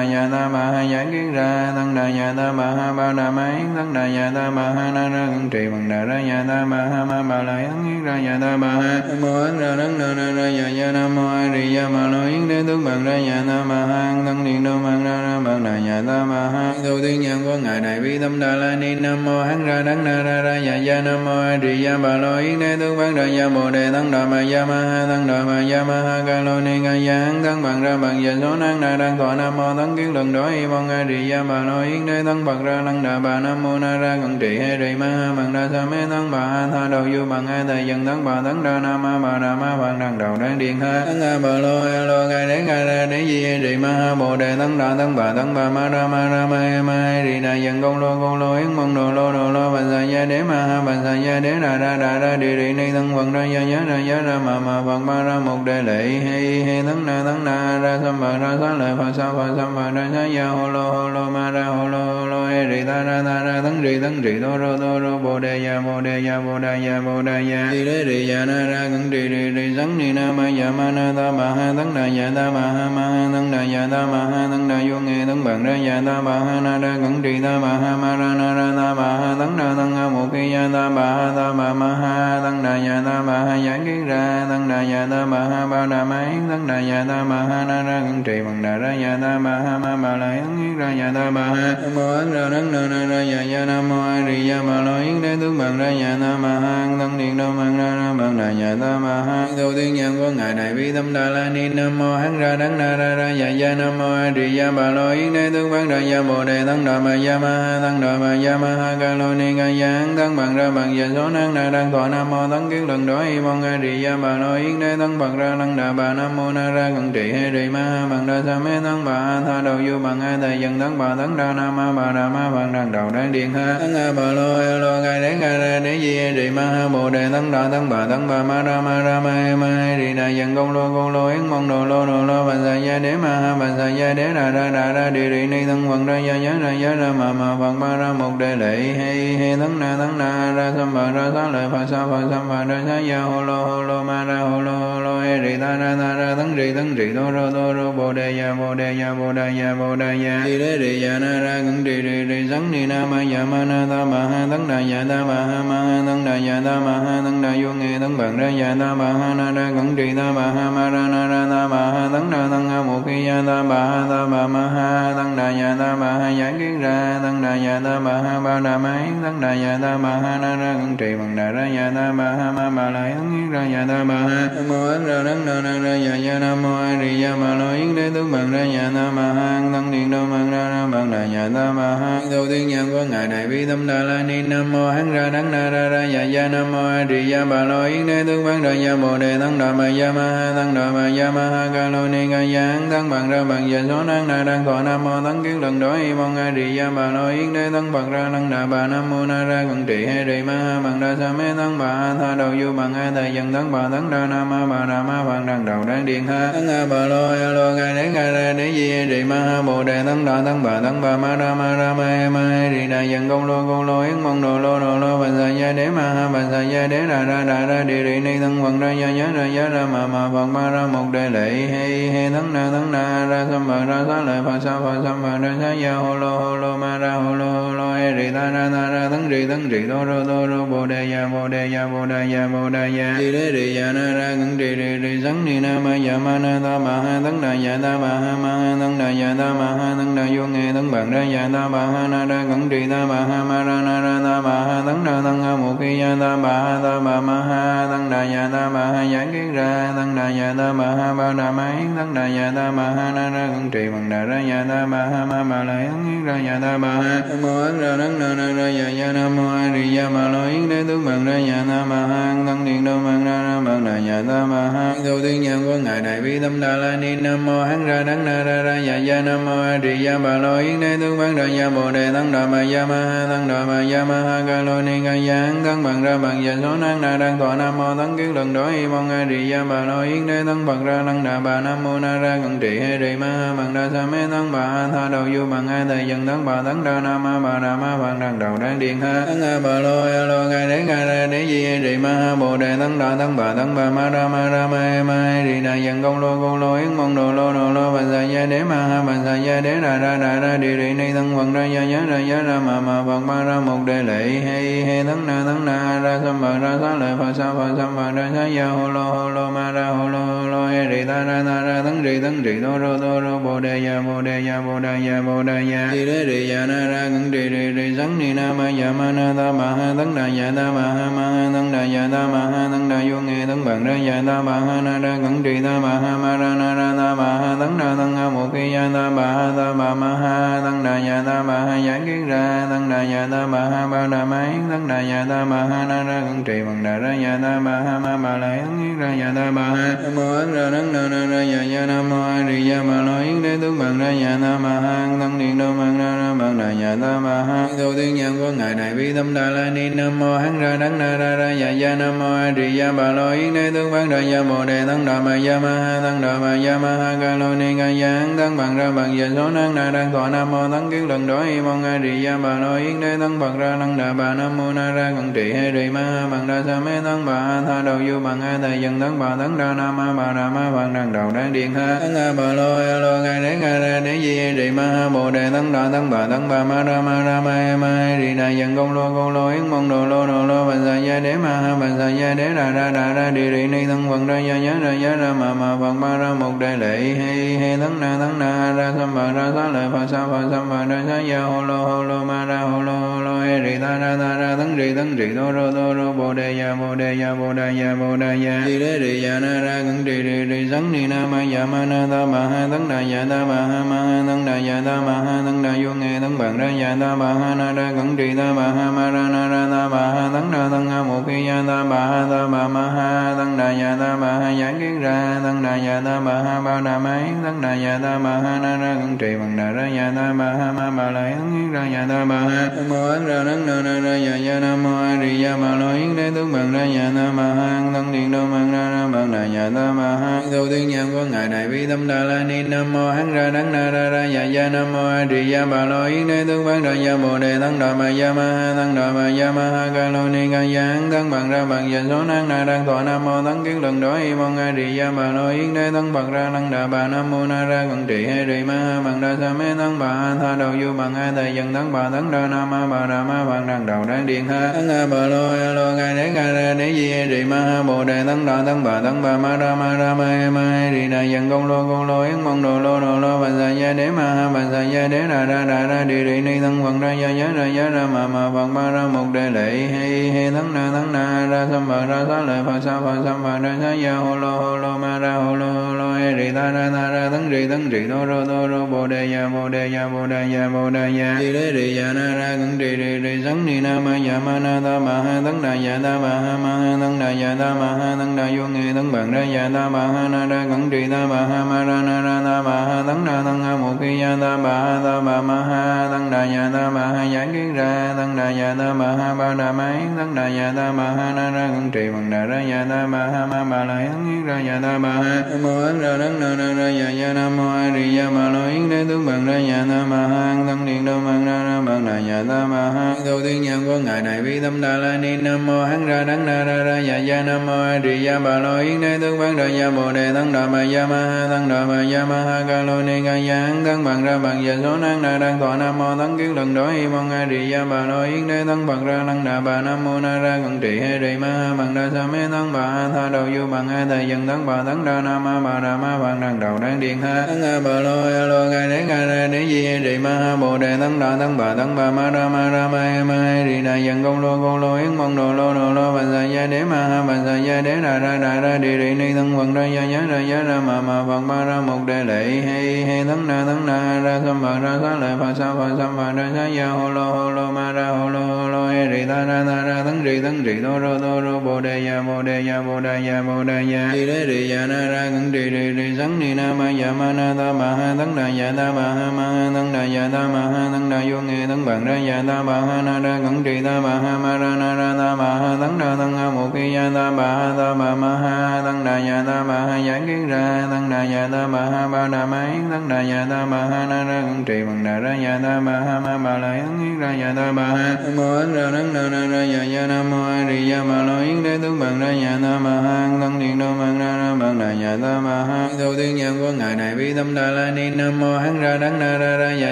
đà ya ta ma ha giải kiến ra tăng đà ya ta ma ha ba đà ma yến tăng đà ya ta ma ha na ra cẩn trì bằng đà ra ya ta ma ha ma ba la yến yến ra ya ta ma ha mô ấn ra đấng na ra ra ya ya nam mô a di đà ma lo yến đế tướng bằng ra ya ta ma ha tăng điện đô bằng ra ra bằng đà ya ta ma ha đầu tiên nhân của ngài đại bi tâm đà la ni nam mô hắn ra đấng na ra ra ya ya nam mô a di đà ma lo yến đế tướng bằng ra ya bồ đề tăng đà ma ya ma ha tăng đà ma ya ma ha ca lo ni ca ya hắn tăng bằng ra bằng giờ số năng na đang thọ nam mô tăng kiến lần đó y mong a di đà bà nói yến đế tăng bậc ra lăng đà bà nam mô na ra cận trị trì hệ trì ma ha bằng đa sa mê tăng bà a tha đầu du bằng a thầy dân tăng bà tăng đa nam ma bà đà ma bằng đằng đầu đang điện ha tăng a bà lô a lô gai đế gai ra đế di hệ trì ma ha bồ đề tăng đà tăng bà tăng bà ma ra ma ra ma he ma he rì đà dân công lô công lô yến mong đồ lô đồ lô bà sa gia đế ma ha bà sa gia đế đà ra đà ra đi rì ni tăng vận ra gia nhớ ra gia ra ma ma phật ma ra một đề lệ hay hay tăng na tăng na ra sam bà ra sa lợi phật sa phật sam ma ra sa ya ho lo ho lo ma ra ho lo ho lo e rì ta ra ta ra tấn rì tấn rì đô rô đô rô bồ đề ya bồ đề ya bồ đà ya bồ đà ya đi đế rì ya na ra cẩn rì rì rì sấn ni na ma ya ma na ta ma ha tấn đà ya ta ma ha ma ha tấn đà ya ta ma ha tấn đà vô nghe tấn bằng ra ya ta ma ha na ra cẩn rì ta ma ha ma ra na ra ta ma ha tấn đà tấn ha một khi ya ta ma ha ta ma ma ha tấn đà ya ta ma ha giảng kiến ra tấn đà ya ta ma ha ba đà ma tấn na đà ya ta ma ha na ra cẩn trì bằng đà ra ya ta ma ha ma ba la yến kiến ra nhà ta ba ha nam mô ấn ra đấng na na ra nhà ya nam mô a di ya ma lo yến đế tướng bằng ra nhà ta ba ha tăng điện đô mang ra ra bằng đà nhà ta ba ha đầu tiên nhân của ngài đại bi tâm đà la ni nam mô hắn ra đấng na ra ra nhà ya nam mô a di ya ba lo yến đế tướng bằng ra nhà bồ đề tăng đà ma ya ma ha tăng đà ma ya ma ha ca lo ni ca ya hắn tăng bằng ra bằng ya số năng na đang thọ nam mô tăng kiến lần đó y mong a di ya ba lo yến đế tăng bằng ra năng đà bà nam mô na ra cận trị hay di ma ha bằng đa sa mê tăng bà tha đầu du bằng hai thầy dân tấn bà tấn đa nam ma bà đà ma bằng đằng đầu đang điện ha. Tấn a bà lô e lô gai đến gai ra đế di he di ma ha bồ đề, tấn đà tấn bà tấn bà ma ra ma ra, ma he ma he di đà dân công lô công lô, yến mong đồ, lô đồ, lô, bà sa gia đế, ma ha, bà sa gia đế đà ra đà ra đi đi ni tấn quần, ra, gia nhớ ra nhớ ra, ma ma bằng ba ra một đề lệ, he he, tấn na tấn na, ra sam bà, ra sa lợi phật sa phật sam bà, ra sa gia hồ lô hồ lô, ma, ra hồ lô hồ lô, he di ta, ra ta, ra, tấn rì tấn rì đô rô đô rô, bồ đề ya bồ đề ya bồ đề ya bồ đề ya đi đế rì ya na ra cẩn rì rì rì sắn ni na ma ya ma na ta ma ha tăng đà ya ta ma ha ma ha tăng đà ya ta ma ha tăng đà vô nghe tăng bằng ra ya ta ma ha na ra cẩn rì ta ma ha ma ra na ra ta ma ha tăng đà tăng ha một khi ya ta ma ha ta ma ma ha tăng đà ya ta ma ha giải kiến ra tăng đà ya ta ma ha ba đà ma yến tăng đà ya ta ma ha na ra cẩn trì bằng đà ra ya ta ma ha ma ma la yến kiến ra ya ta ma ha nam mô ấn ra đấng na na ra ya ya nam mô a di ya ma lo yến đế tướng bằng ra ya ta ma hang thân điện đô mang ra ra bằng đà nhà ta ma ha đầu tiên nhân của ngài đại bi tâm đà la ni nam mô hán ra đắng na ra ra ya gia nam mô a di đà bà lo yến đế tướng bằng ra gia bồ đề, tăng đà ma gia ma ha, tăng đà ma gia ma ha, ca lo ni, ca gia hán, tăng bằng ra bằng ya số năng, na đang thọ nam mô tăng kiến lần đó y mong a di đà bà lo yến đế tăng bằng ra năng đà bà nam mô na ra cần trị he trì ma ha, bằng đa sa mê tăng bà ha tha đầu du bằng a thầy dân tăng bà tăng đa nam ma bà đà ma bằng đằng đầu đang điện ha. Tăng a bà lo a lo ngài đế ngài ra đế di he ma ha bồ đề tăng đà tăng bà tăng bà ma ra ma ra ma he ma he di đà dân công lô công lô yến mong đồ lô đồ lô bà sa gia đế ma ha bà sa gia đế ra ra ra ra đi đi ni tăng vận ra gia giá ra giá ra ma ma phật ma ra một đề lệ he he tăng na tăng na ra sam bà ra sa lợi phật sa phật sam bà ra sa ya hồ lô hồ lô ma ra hồ lô hồ lô e di ta ra ta ra tăng rì tăng rì đô rô đô rô bồ đề ya bồ đề ya bồ đề ya bồ đề ya đi đế rì ya na ra cẩn rì rì rì sắn ni na ma ya ma na ta ma ha tăng đà ya ta ma ha ma ha tăng đà ya ta ma ha tăng đa vô nghe tăng bằng ra ya ta ma ha na ra cẩn rì ta ma ha ma ra na ra ta ma ha tăng đa tăng ha mục khi ya ta ba ha ta ma ma ha tăng đa ya ta ma ha giảng kiến ra tăng đa ya ta ma ha ba đà ma yến tăng đà ya ta ma ha na ra cẩn trì bằng đà ra ya ta ma ha ma ma la yến ra ya ta ba ha nam mô ấn ra đấng na na ra ya ya nam mô a di ya ma lo yến đế tướng bằng ra ya ta ma ha tăng điện đô bằng ra ra bằng đà ya ta ma ha đầu tiên nhân của ngài đại bi tâm đà la ni nam mô hắn ra đấng na ra ra ya ya nam mô a di đà bà lo yến đế tướng bằng ra ya bồ đề tăng đà ma ya ma ha tăng đà ma ya ma ha ca lo ni ca ya hắn tăng bằng ra bằng ya số năng na đang thọ nam mô tăng kiến lần đó y mong a di đà bà lo yến đế tăng bằng ra tăng đà bà nam mô na ra cận trị he di ma ha bằng đa sa mê tăng bà a tha đầu du bằng a thầy dân tăng bà tăng đa nam ma bà đà ma bằng đằng đầu đang điện ha tăng a bà lo a lo ca đế ca ra đế di he di ma ha bồ đề tăng đà tăng bà tăng bà ma ra ma ra ma he ma di đà dân công lô công lô yến mong đồ lô đồ lô bà sa ya đế ma ha bà sa gia đế ra ra ra ra đi đi ni thân vận ra gia giá ra giá ra ma ma vận ma ra một đề lệ he he thân na thân na ra sam bằng ra sa lợi phật sa phật sam bà ra sa ya hồ lô hồ lô ma ra hồ lô hồ lô he rì ta ra ta ra thân rì thân rì đô rô đô rô bồ đề ya bồ đề ya bồ đề ya bồ đề ya đi đế rì ya na ra cẩn rì rì rì sắn ni na ma ya ma na ta ma ha thân đà ya ta ma ha ma ha thân đà ya ta ma ha thân đà vô nghe thân bằng ra ya ta ma ha na ra cẩn rì ta ma ha ma ra na ra ta ma ha thân đà thân ha một khi ya ma bà ha ta bà ma ha tăng đà ya ta bà ha giải kiến ra tăng đà ya ta bà ha ba đà ma yến tăng đà ya ta bà ha na ra cẩn trì bằng đà ra ya ta bà ha ma bà la yến yến ra ya ta bà ha nam mô ấn ra đấng na ra ra ya ya nam mô a di ya bà lo yến đế tướng bằng ra ya ta bà ha tăng điện đô bằng ra ra bằng đà ya ta bà ha tu tiên nhân của ngài đại bi tâm đà la ni nam mô hắn ra đấng na ra ra ya ya nam mô a di ya bà lo yến đế tướng bằng ra ya bồ đề tăng đà ma ya ma ha tăng đà ma ya ma ha ca lo ni ca ya tăng bằng ra bằng giờ số năng na đang thọ nam mô thắng kiến lần đó y mong a di ya bà nội yến đế thắng phật ra năng đà bà nam mô na ra cận trị hay rì ma bằng đa sa mê thắng bà a tha đầu du bằng a thầy dân thắng bà thắng đa nam a bà đà ma bằng đằng đầu đang điện ha thắng a bà lo a lo gai đế gai ra đế di hay rì ma ha bồ đề thắng đà thắng bà thắng bà ma ra ma ra ma e ma e rì đà dân công lô công lô yến mong đồ lô đồ lô bằng sa gia đế ma ha bằng sa gia đế đà ra đà ra đi rì ni thắng phật ra gia nhớ ra gia ra ma ma phật ma ra một đại lệ hay hay thắng na thắng na ra sam ba ra sa lợi phật sa phật sam ba ra sa ya ho lô ho lô ma ra ho lô ho lô e rì ta ra ta ra tăng rì tăng rì đô rô đô rô bồ đề ya bồ đề ya bồ đề ya bồ đề ya đi đế rì ya na ra cẩn rì rì rì sấn ni na ma ya ma na ta ma ha tăng đà ya ta ma ha ma ha tăng đà ya ta ma ha tăng đà vô nghe tăng bằng ra ya ta ma ha na ra cẩn rì ta ma ha ma ra na ra ta ma ha tăng đà tăng ha một khi ya ta ma ha ta ma ma ha tăng đà ya ta ma ha giảng kiến ra tăng đà ya ta ma ha ba đà máy tăng đà ya ta ma ha na ra cẩn trì bằng đà ra ya ta ma ha ma ba la yến ra ya ta ma ha nam mô ấn ra nắng na na ra ya ya nam mô a di ya ma lo yến đế tướng bằng ra ya ta ma ha thân điện đô bằng ra ra bằng đà ya ta ma ha tu tiên nhân của ngài đại bi tâm đà la ni nam mô hắn ra nắng na ra ra ya ya nam mô a di ya ma lo yến đế tướng bằng ra ya bồ đề tăng đà ma ya ma ha tăng đà ma ya ma ha ca lo ni ca ya tăng bằng ra bằng dân số năng na đang thọ nam mô thân kiến lần đó y mong a di ya ma lo yến đế tăng bằng ra năng đà bà nam mô na ra cận trì hay rì ma ha bằng đa sa mê tăng bà ha tha đầu du bằng a thầy dân tăng bà tăng đa nam ma bà đà ma bằng đằng đầu đang điện ha tăng a bà lo a lo gai đế gai ra đế di hay rì ma ha bồ đề tăng đà tăng bà tăng bà ma ra ma ra ma e ma e rì đà dân công lô công lô yến mong đồ lô đồ lô bà sa gia đế ma ha bà sa gia đế đà ra đà ra đi rì ni tăng bằng ra gia giá ra giá ra ma ma bằng ma ra một đề lệ hay hay tăng na tăng na ra sam bà ra sa lợi phật sa phật sam bà ra sa ya ho lo ho lo ma ra ho lo ho lo e rì ta ra ta ra tăng rì tăng rì đô rô đô rô bồ đề ya bồ đề ya bồ đề ya bồ đề ya đi đế rì ya na ra cẩn rì rì rì sắn ni na ma ya ma na ta ma ha tăng đà ya ta ma ha ma ha tăng đà ya ta ma ha tăng đà vô nghe tăng bằng ra ya ta ma ha na ra cẩn rì ta ma ha ma ra na ra ta ma ha tăng đà tăng ha một khi ya ta ma ha ta ma ma ha tăng đà ya ta ma ha giải kiến ra tăng đà ya ta ma ha ba đà máy tăng đà ya ta ma ha na ra cẩn trì bằng đà ra ya ta ma ha ma ba la yến ra ya ta ma ha mô ấn ra đấng na ra ra ya ya nam mô a di ya ma lo yến đế tướng bằng ra nhà ta ma hang tâm điện đô bằng ra ra bằng đà nhà ta ma hang đầu tiên nhân của ngài này bi tâm đà la ni nam mô hắn ra đắng na ra ra ya ya nam mô a di ya ma lo yến đế tướng bằng ra ya bồ đề tăng đà ma ya ma ha tăng đà ma ya ma ha ca lo ni ca ya tăng bằng ra bằng giờ số năng na đang thọ nam mô tăng kiến lần đối y mong a di ya ma lo yến đế tăng bằng ra năng đà bà nam mô na ra cận trị hay rì ma ha bằng đa sa mê tăng bà ha tha đầu du bằng a thầy dân tăng bà tăng đa nam ma bà đà ma bằng đằng đầu đang điện ha tăng a bà lo a lo gai đế gai ra đế di hay ma ha bồ đề tăng đà tăng bà tăng bà ma ra ma ra ma e ma hay rì đà dần công lô công lô, yến mong đồ, lô đồ, lô bằng sa gia đế ma ha bằng sa gia đế, ra ra ra ra, đi rì ni tăng quần, ra, gia, giá, ra giá, ra, ma ma, phật, ma, ra một đề lệ hay hay tăng na tăng na, ra sam bà ra sa lệ phật, sa, phật sam bà ra sa ya ho lo ho lo ma, ra ho lo ho lo hay rì ta, ra ta, ra tăng rì tăng rì đô rô đô rô bồ đề ya bồ đề ya bồ đề ya bồ đề ya đi đế rì ya na ra cẩn rì rì rì sắn ni na ma ya ma na ta ma ha tấn đà ya ta ma ha ma ha tấn đà ya ta ma ha tấn đà vô nghe tấn bằng ra ya ta ma ha na ra cẩn trì ta ma ha ma ra na ra ta ma ha tấn đà tấn ha một khi ya ta ma ha ta ma ma ha tấn đà ya ta ma ha giải kiến ra tấn đà ya ta ma ha ba đà ma yến tấn đà ya ta ma ha na ra cẩn trì bằng đà ra ya ta ma ha ma ba la yến yến ra ya ta ma ha mô ấn ra tấn đà na ra ya ya nam mô a di ya ma lo yến đế tướng bằng ra nhà ta ma ha tăng điện đô bằng ra ra bằng đại nhà ta ma ha thâu tiên nhân của ngài đại bi tâm đà la ni, nam mô hắn ra đắng na ra ra ya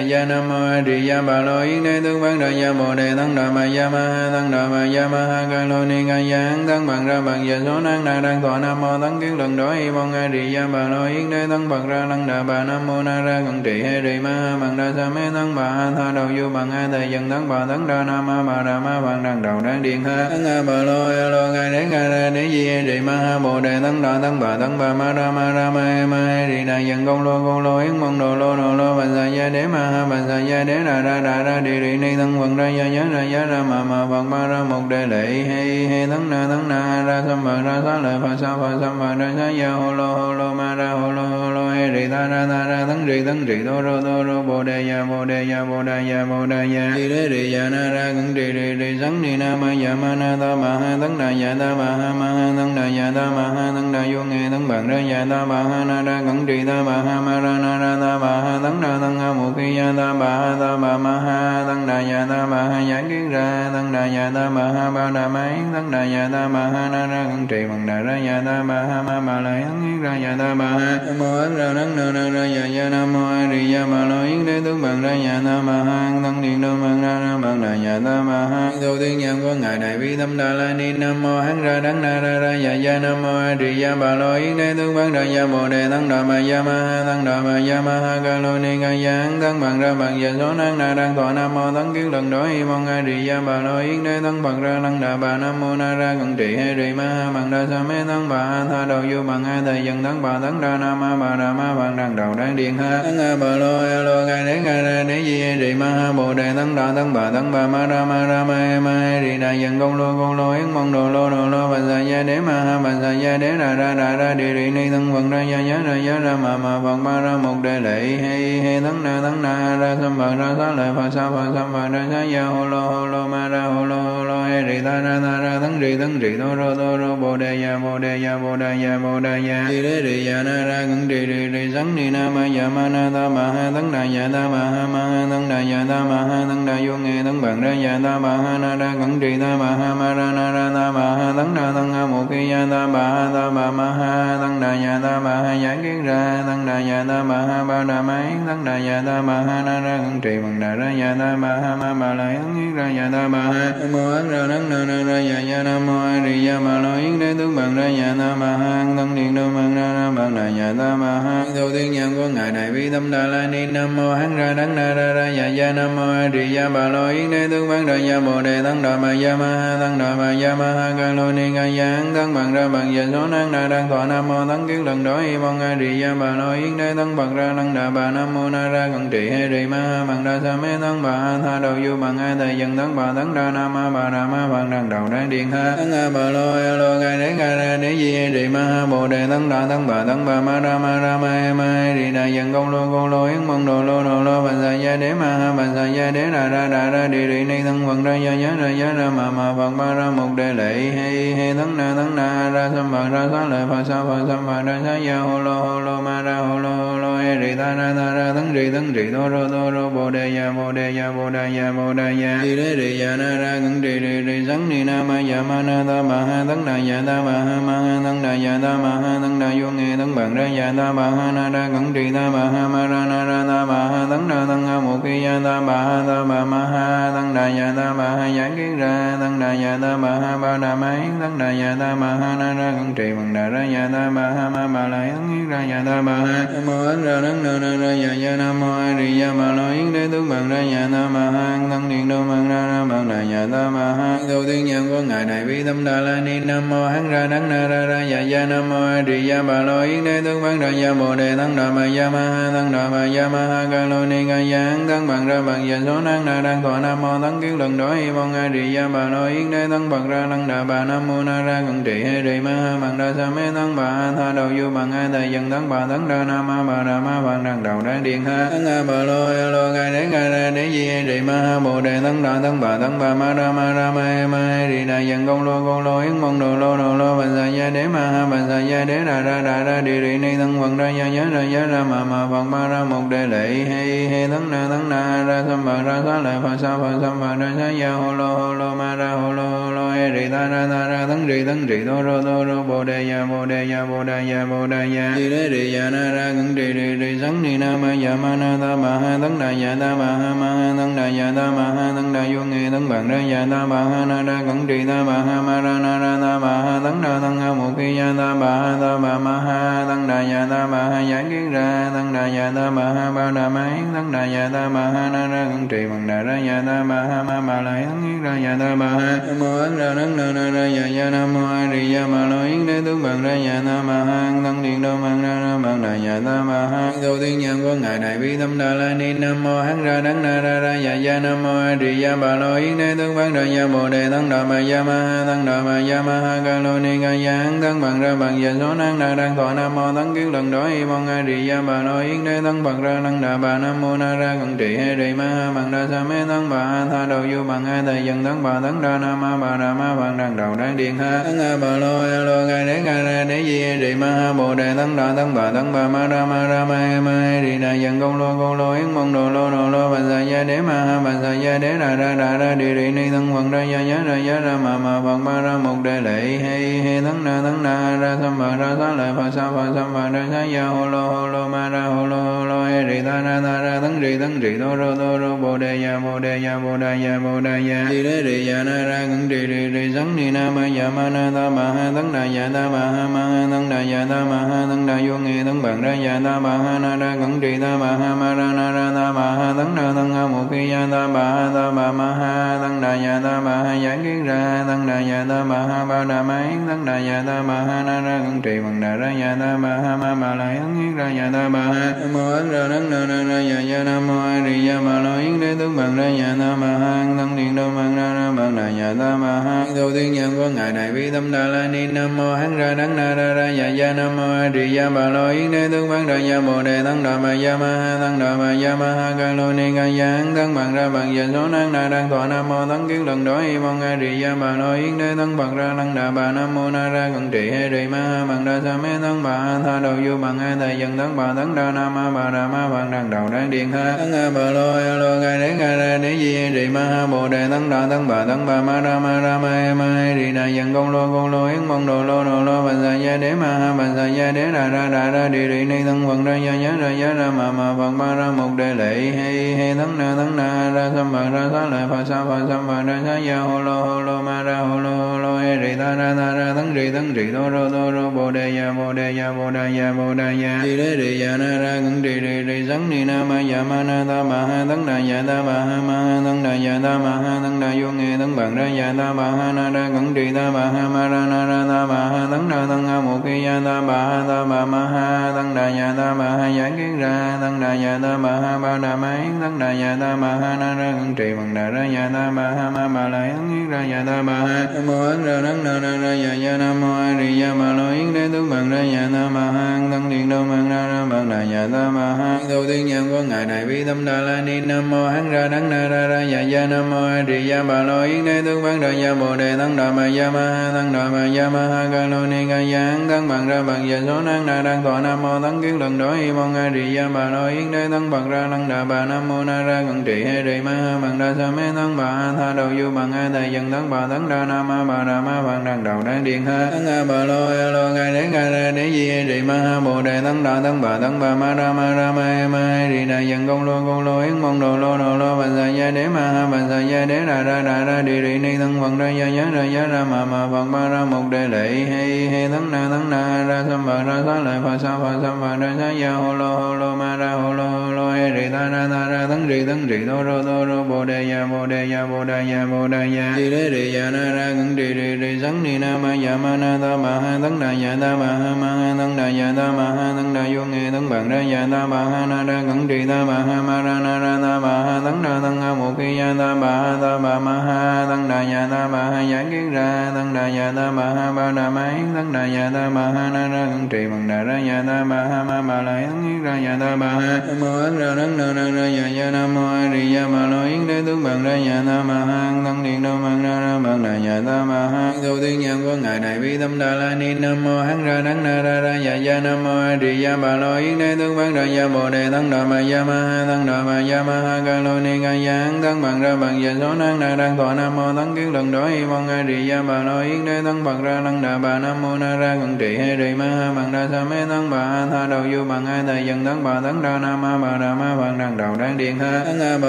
gia, nam mô a di đà bà lo yến đế tướng bằng ra gia bồ đề tăng đà ma gia ma ha tăng đà ma gia ma ha, ca lo ni ca ya tăng bằng ra bằng giờ số năng na đang thọ nam mô tăng kiến lần đó y mong a di đà bà lo yến đế tăng bằng ra thân đà bà, nam mô na ra cận trị hay rì ma ha, bằng đa sa mê tăng bà ha, tha đầu du bằng a thầy dân tăng bà tăng đa nam ma bà đà ma bằng đằng đầu đang điện ha. Tăng a bà lo a lo ca đế ca ra đế di rì ma ha bồ đề tăng đà tăng bà tăng bà ma ra ma ra ma ma rì đà dần công lô công lô yến mong đồ lô đồ lô bà sa gia đế ma ha bà sa gia đế đà ra đà ra đi rì ni tăng quần ra gia nhớ ra gia ra ma ma phật ma ra một đề lệ he he tăng na tăng na ra sam bà ra sa lợi phật sa phật sam bà ra sa gia hồ lô hồ lô ma ra hồ lô hồ lô he rì ta ra ta ra tăng rì tăng rì đô rô đô rô bồ đề ya bồ đề ya bồ đề ya bồ đề ya đi đế rì ya na ra cẩn rì rì rì sắn ni na ma ya ma na ta ma ha tăng na dạ ta ma ha ma ha tăng đà dạ ta ma ha tăng đà vô nghe tăng bằng ra dạ ta ma ha na ra cẩn trì ta ma ha ma ra na ra ta ma ha tăng đà tăng ha mục kỳ dạ ta ba ha ta ba ma ha tăng đà dạ ta ma ha giảng kiến ra tăng đà dạ ta ma ha ba đà máy tăng đà dạ ta ma ha na ra cẩn trì bằng đà ra dạ ta ma ha ma ma lại tăng kiến ra dạ ta ma ha mô ấn ra đắng nơ na ra dạ dạ nam mô a di đà ma lo yến đế tướng bằng ra dạ ta ma ha tăng điện đô bằng ra ra bằng đà dạ ta ma ha đầu tiên nhạc của ngài đại bi tâm đà la ni nam mô hắn ra đắng na ra ra dạ ya ya nam mô a di ya bà lo yến đế tướng bằng ra ya bồ đề tăng đà ma ya ma ha tăng đà ma ya ma ha ca lô ni ca ya tăng bằng ra bằng ya số năng na đang thọ nam mô tăng kiến lần đó y mong a di ya bà lo yến đế tăng bằng ra thắng đà bà nam mô na ra cận trị he ri ma ha bằng đa sa mê tăng bà ha tha đầu vô bằng a thầy dân tăng bà tăng đa nam ma bà đà ma bằng đằng đầu đang điện ha tăng a bà lo a lo ca đế ca ra đế di he ri ma ha bồ đề tăng đà tăng bà tăng bà ma ra ma ra ma he ma he ri đà dân công lô công lô yến mong đồ lô đồ lô bà sa gia đế ma ha bà sa gia đế ra ra ra ra đi ri ni thân vận ra gia nhớ ra giá ra ma ma vận ba ra một đề lệ he he thân na thân na ra sam phật ra sa lợi phật sa phật sam phật ra sa gia hô lô hô lô ma ra hô lô hô lô he ri ta ra ta ra thân ri thân ri đô rô đô rô bồ đề ya bồ đề ya bồ đề ya bồ đề ya đi đế ri ya na ra cẩn ri ri ri sắn ni na ma ya ma na ta ma ha thân đà ya ta ma ha ma ha thân đà ya ta ma ha thân đà vô nghe thân bằng ra ya ta ma ha na ra cẩn ri ta ma ha ma ra na ra ta ma ha tăng đà tăng ha một khi ya ta ba ha ta ba ma ha tăng đà ya ta ba ha giải kiến ra tăng đà ya ta ba ha ba đà máy tăng đà ya ta ba ha na ra cẩn trì bằng đà ra ya ta ba ha ma ma la yến kiến ra ya ta ba ha nam mô ấn ra nắng na na ra ya ya nam mô a di ya ma lo yến đế tướng bằng ra ya ta ma ha tăng điện đô bằng ra ra bằng đà ya ta ba ha đầu tiên nhân của ngài đại bi tâm đà la ni nam mô hắn ra đắng na ra ra ya ya nam mô a di ya ba lo yến đế tướng bằng ra ya bồ đề tăng đà ma ya ma ha tăng đà ma ya ma ha ca lô ni ca giảng, thân bằng ra bằng giờ số năng na đang thọ nam mô thắng kiến lần đó y mong a di ya bà lo yến đế thân bằng ra năng đà bà nam mô na ra cận trị hay ri ma bằng đa sa mê thân bà a tha đầu du bằng a thầy dân thân bà thắng đa nam ma bà đà ma bằng đằng đầu đang điện ha thân a bà lô a lô gai đế gai ra đế di hay ri ma ha bồ đề thân đà thân bà thân bà ma ra ma ra ma e ma e ri đà dân công lô công lô yến mong đồ lô đồ lô bà sa gia đế ma ha bà sa gia đế ra ra ra ra đi ri ni thân bằng ra gia nhớ ra gia ra ma ma bằng ma ra một đề lệ he he tấn na tấn na ra sam bà ra sa lợi phật sa phật sam bà ra sa ya hồ lô hồ lô ma ra hồ lô hồ lô he rì ta ra ta ra tấn rì tấn rì đô rô đô rô bồ đề ya bồ đề ya bồ đề ya bồ đề ya rì đế rì ya na ra cẩn rì rì rì sắn ni na ma ya ma na ta ma ha tấn na ya ta ma ha ma ha tấn na ya ta ma ha tấn na vô nghe tấn bằng ra ya ta ma ha na ra cẩn rì ta ma ha ma ra na ra ta ma ha tấn na tấn ha một khi ya ta ma ha ta ma ma ha tấn na ya ta ma ha giảng kiến ra tấn na ya ta ma ha ba ma yến tăng đà ya ta ma ha na ra cẩn trì bằng đà ra ya ta ma ha ma ba la yến yến ra ya ta ma ha nam mô ấn ra nắng nơ na ra ya ya nam mô a di ya ma lo yến đế tướng bằng ra ya ta ma ha tăng điện đô bằng ra ra bằng đà ya ta ma ha đầu tiên nhân của ngài đại bi tâm đà la ni nam mô hắn ra nắng na ra ra ya ya nam mô a di ya ma lo yến đế tướng bằng ra ya bồ đề tăng đà ma ya ma ha tăng đà ma ya ma ha ca lo ni ca ya tăng bằng ra bằng ya số năng na đang thọ nam mô tăng kiến lần đó y mong a di ya ma lo yến đế tăng bằng ra năng đà bà nam mô na ra cận trị hay ri ma ha bằng đa sa mê tăng bà tha đầu vô bằng a thầy dân tăng bà thắng đa nam ma bà đà ma bằng đằng đầu đang điện ha tăng a bà lô a lô gai đế gai ra đế di he ri ma ha bồ đề tăng đà tăng bà tăng bà ma ra ma ra ma he ma he ri đà dân công lô công lô yến mong đồ lô đồ lô bà sa gia đế ma ha bà sa gia đế đà ra đà ra đi ri ni tăng vận ra gia nhớ ra nhớ ra ma ma phật ma ra một đề lệ he he tăng na tăng na ra sam bà ra sa lại phật sa phật sam bà ra sa ya hồ lô hồ lô ma ra hồ lô hồ lô e rì ta ra ta ra tấn rì tấn rì đô rô đô rô bồ đề ya bồ đề ya bồ đề ya bồ đề ya rì đế rì ya na ra ngẩn rì rì rì sắn ni na ma ya ma na ta ma ha tấn đà ya ta ma ha ma ha tấn đà ya ta ma ha tấn đà vô nghi tấn bằng ra ya ta ma ha na ra ngẩn rì ta ma ha ma ra na ra ta ma ha tấn đà tấn ha mục khi ya ta ma ha ta ma ma ha tấn đà ya ta ma ha giải kiến ra tấn đà ya ta ma ha ba đà ma yến tấn đà ya ta ma ha na ra ngẩn trì bằng đà ra ya ta ma ha ma ma lại tấn yến ra ya ta ma ha mô ấn ra tấn đà na ra ya ya nam mô a di đà ma lo yến đế tướng bằng ra ya nam ma ha thân điện đô mang ra ra bằng đà ya nam ma ha đầu tiên nhân của ngài đại bi tâm đà la ni nam mô hán ra đắng na ra ra ya ya nam mô a di đà ba lo yến đế tướng bằng ra ya bồ đề thân đà ma ya ma ha thân đà ma ya ma ha ca lo ni ca ya hán tấn bằng ra bằng ya số năng đà đang thọ nam mô thân kiến lần đó y mong a di đà ba lo yến đế tấn bằng ra năng đà bà nam mô na ra cận trị he di ma ha bằng đa sa mê thân bà tha đầu du bằng a thầy dân thân bà thân đa nam ma bà đà ma bằng đằng đầu đang điện ha. Tăng a bà lo a lo gai đế gai ra đế di he di ma, ha bồ đề tăng đà tăng bà tăng bà, ma ra ma ra ma he ma he di đà dân công lo công lo yến mong đồ lo đồ lo bà sa gia, đế ma, ha bà sa gia, đế ra ra ra ra đi đi ni tăng quần ra gia ya ra gia ra ma ma, phật, ma, ra một đề lệ, he he tăng na tăng na ra sam bà, ra sa lợi phật, sa, phật sam bà, ra sa gia hồ lo hồ lo ma, ra hồ lo hồ lo he di ta ra ta ra tăng di tăng di đô rô đô rô, bồ đề ya bồ đề ya bồ đề ya bồ đề ya di đế di ya na, ra, ngân di di di sắn ni na ma ya ma na ta ma ha tấn đà ya ta ma ha ma ha tấn đà ya ta ma ha tấn đà vô nghi tấn bằng ra ya ta ma ha na ra cẩn trì ta ma ha ma ra na ra ta ma ha tấn đà tấn ha một khi ya ta ma ha ta ma ma ha tấn đà ya ta ma ha giải kiến ra tấn đà ya ta ma ha ba đà ma yến tấn đà ya ta ma ha na ra cẩn trì bằng đà ra ya ta ma ha ma ma la yến yến ra ya ta ma ha mô ấn ra tấn đà na ra ya ya nam mô a di ya ma lo yến đế tướng bằng ra ya ta ma ha tấn điện đô bằng ra ra bằng đà ya ta ma ha đầu tiên nhân của ngài đại bi tâm đà la ni nam mô hán ra đắng na ra ra ya ya nam mô a di đà bà lo yến đế tướng bằng ra ya bồ đề tăng đà ma ya ma ha tăng đà ma ya ma ha ca lo ni ca ya hán tăng bằng ra bằng dạ số năng na đang thọ nam mô tăng kiến lần đó y mong a di đà bà lo yến đế tăng bằng ra tăng đà bà nam mô na ra cận trị hay trì ma ha bằng đa sa mê tăng bà ha tha đầu du bằng hai thầy dân tăng bà tăng đa nam ma bà đà ma bằng đằng đầu đang điện ha tăng a bà lo a lo ca đế ca ra đế di he ma ha bồ đề tăng đà tăng bà tăng bà ma ra ma ra ma he ma đà dân công lô công lô, yến mong đồ lô đồ lô, bà sa gia đế ma ha, bà sa gia đế đà ra đà ra, đi đi, ni thân phật ra, gia nhớ ra, gia, ra ma ma phật ma ra, một đề lệ hay hay thân na thân na, ra sam bạc ra sa lợi phật sa phật sam phật ra sa gia hồ lô hồ lô, ma, ra hồ lô hồ lô, he, rì, ta, ra ta, ra thân rì thân rì đô rô đô rô, bồ đề ya bồ đề ya bồ đề ya bồ đề ya đi đế rì ya na, ra ngân rì rì rì sắn ni na, ma ya ma, na, ta, ma, ha thân đà ya ta, ma, ha ma, ha thân đà ya ta, ma, ha thân đà, vô, nghe thân bằng ra ya ta, ma, ha, na, ra ngưỡng trì ta ma ha ma ra na ra ta ma ha tấn đà tấn ha một khi ya ta bà ha ta bà ma ha tấn đà ya ta ma ha giải kiến ra tấn đà ya ta ma ha ba đà ma yến tấn đà ya ta ma ha na ra ngẩn trì bằng đà ra ya ta ma ha ma ma la yến yến ra ya ta ma ha nam mô ấn ra nấn na ra ra ya ya nam mô a di ya bà lo yến đế tướng bằng ra ya ta ma ha tấn điện đô bằng ra ra bằng đà ya ta ma ha đầu tiên nhân của ngài đại bi tâm đà la ni nam mô hắn ra đắng na ra ra ya ya nam mô a di ya bà lo yến đế tướng bằng ra ya bồ đề tăng đà ma ya ma ha tăng đà ma ya ma ha ca lo ni ca ya hắn tấn bằng ra bằng giờ số năng đà đang thọ nam mô tấn kiến lần đối y mong a di ya ma lo yến đế tăng bằng ra năng đà bà nam mô na ra cận trị he di ma ha bằng đa sa mê tăng bà tha đầu du bằng a thầy dân tăng bà tăng ra nam ma bà đà ma bằng đằng đầu đang điện ha tăng a bà lo a lo ca đế ca ra đế di he di ma ha bồ đề tăng đà tăng bà tăng bà ma ra ma ra ma he ma he di đà dân công lô công lô yến mong đồ lô đồ lô bà sa ya đế ma ha bà sa ya đế đà ra đà ra đi đi ni tăng bằng ra ya ya ra giá ra ma ma phật ba ra một đề lệ he he tấn na tấn na ra sam bà ra sa lại phật sa phật sam bà ra sa ya hồ lô hồ lô ma ra hồ lô hồ lô he rì ta ra ta ra tấn rì tấn rì đô rô đô rô bồ đề ya bồ đề ya bồ đề ya bồ đề ya di đế di ya na ra ngân di di di sắn ni na ma ya ma na ta ma ha tấn đà ya ta ma ha ma ha tấn đà ya ta ma ha tấn đà vô nghe tấn bằng ra ya ta ma ha na ra ngân di ta ma ha ma ra na ra ta ma ha tấn đà tấn a một ki ya ta ma ha ta ma ma ha tấn đà ya ta ma ha ya kiến ra thân đà nhà ta ma ha ba đà ma yến thân đà nhà ta ma ha na ra ngân trì, bằng đà ra nhà ta ma ha ma ma la yến yến ra nhà ta ma ha mô ấn ra nấn đắng đa ra ra nhà ya nam mô a di đà bà lo yến đế tướng bằng ra nhà ta ma ha tăng điện đô bằng ra ra bằng đà nhà ta ma ha tu tiên nhân của ngài đại bi tâm đà la ni nam mô hắn ra đắng na ra ra nhà ya nam mô a di đà bà lo yến đế tướng bằng ra ya bồ đề, tăng đà ma ya ma ha, tăng đà ma ya ma ha ca lo ni ca ya thân tăng bằng ra bằng ya số năng na đang thọ nam mô tăng kiến lần đó y mong a di ya bà lo yến đế tăng bằng ra năng đà bà nam mô na ra gần trị hay rì ma ha bằng đa sa mê tăng bà tha đầu du bằng ai thầy dân tăng bà tăng đa nam ma bà đà ma bằng đằng đầu đang điện ha tăng a bà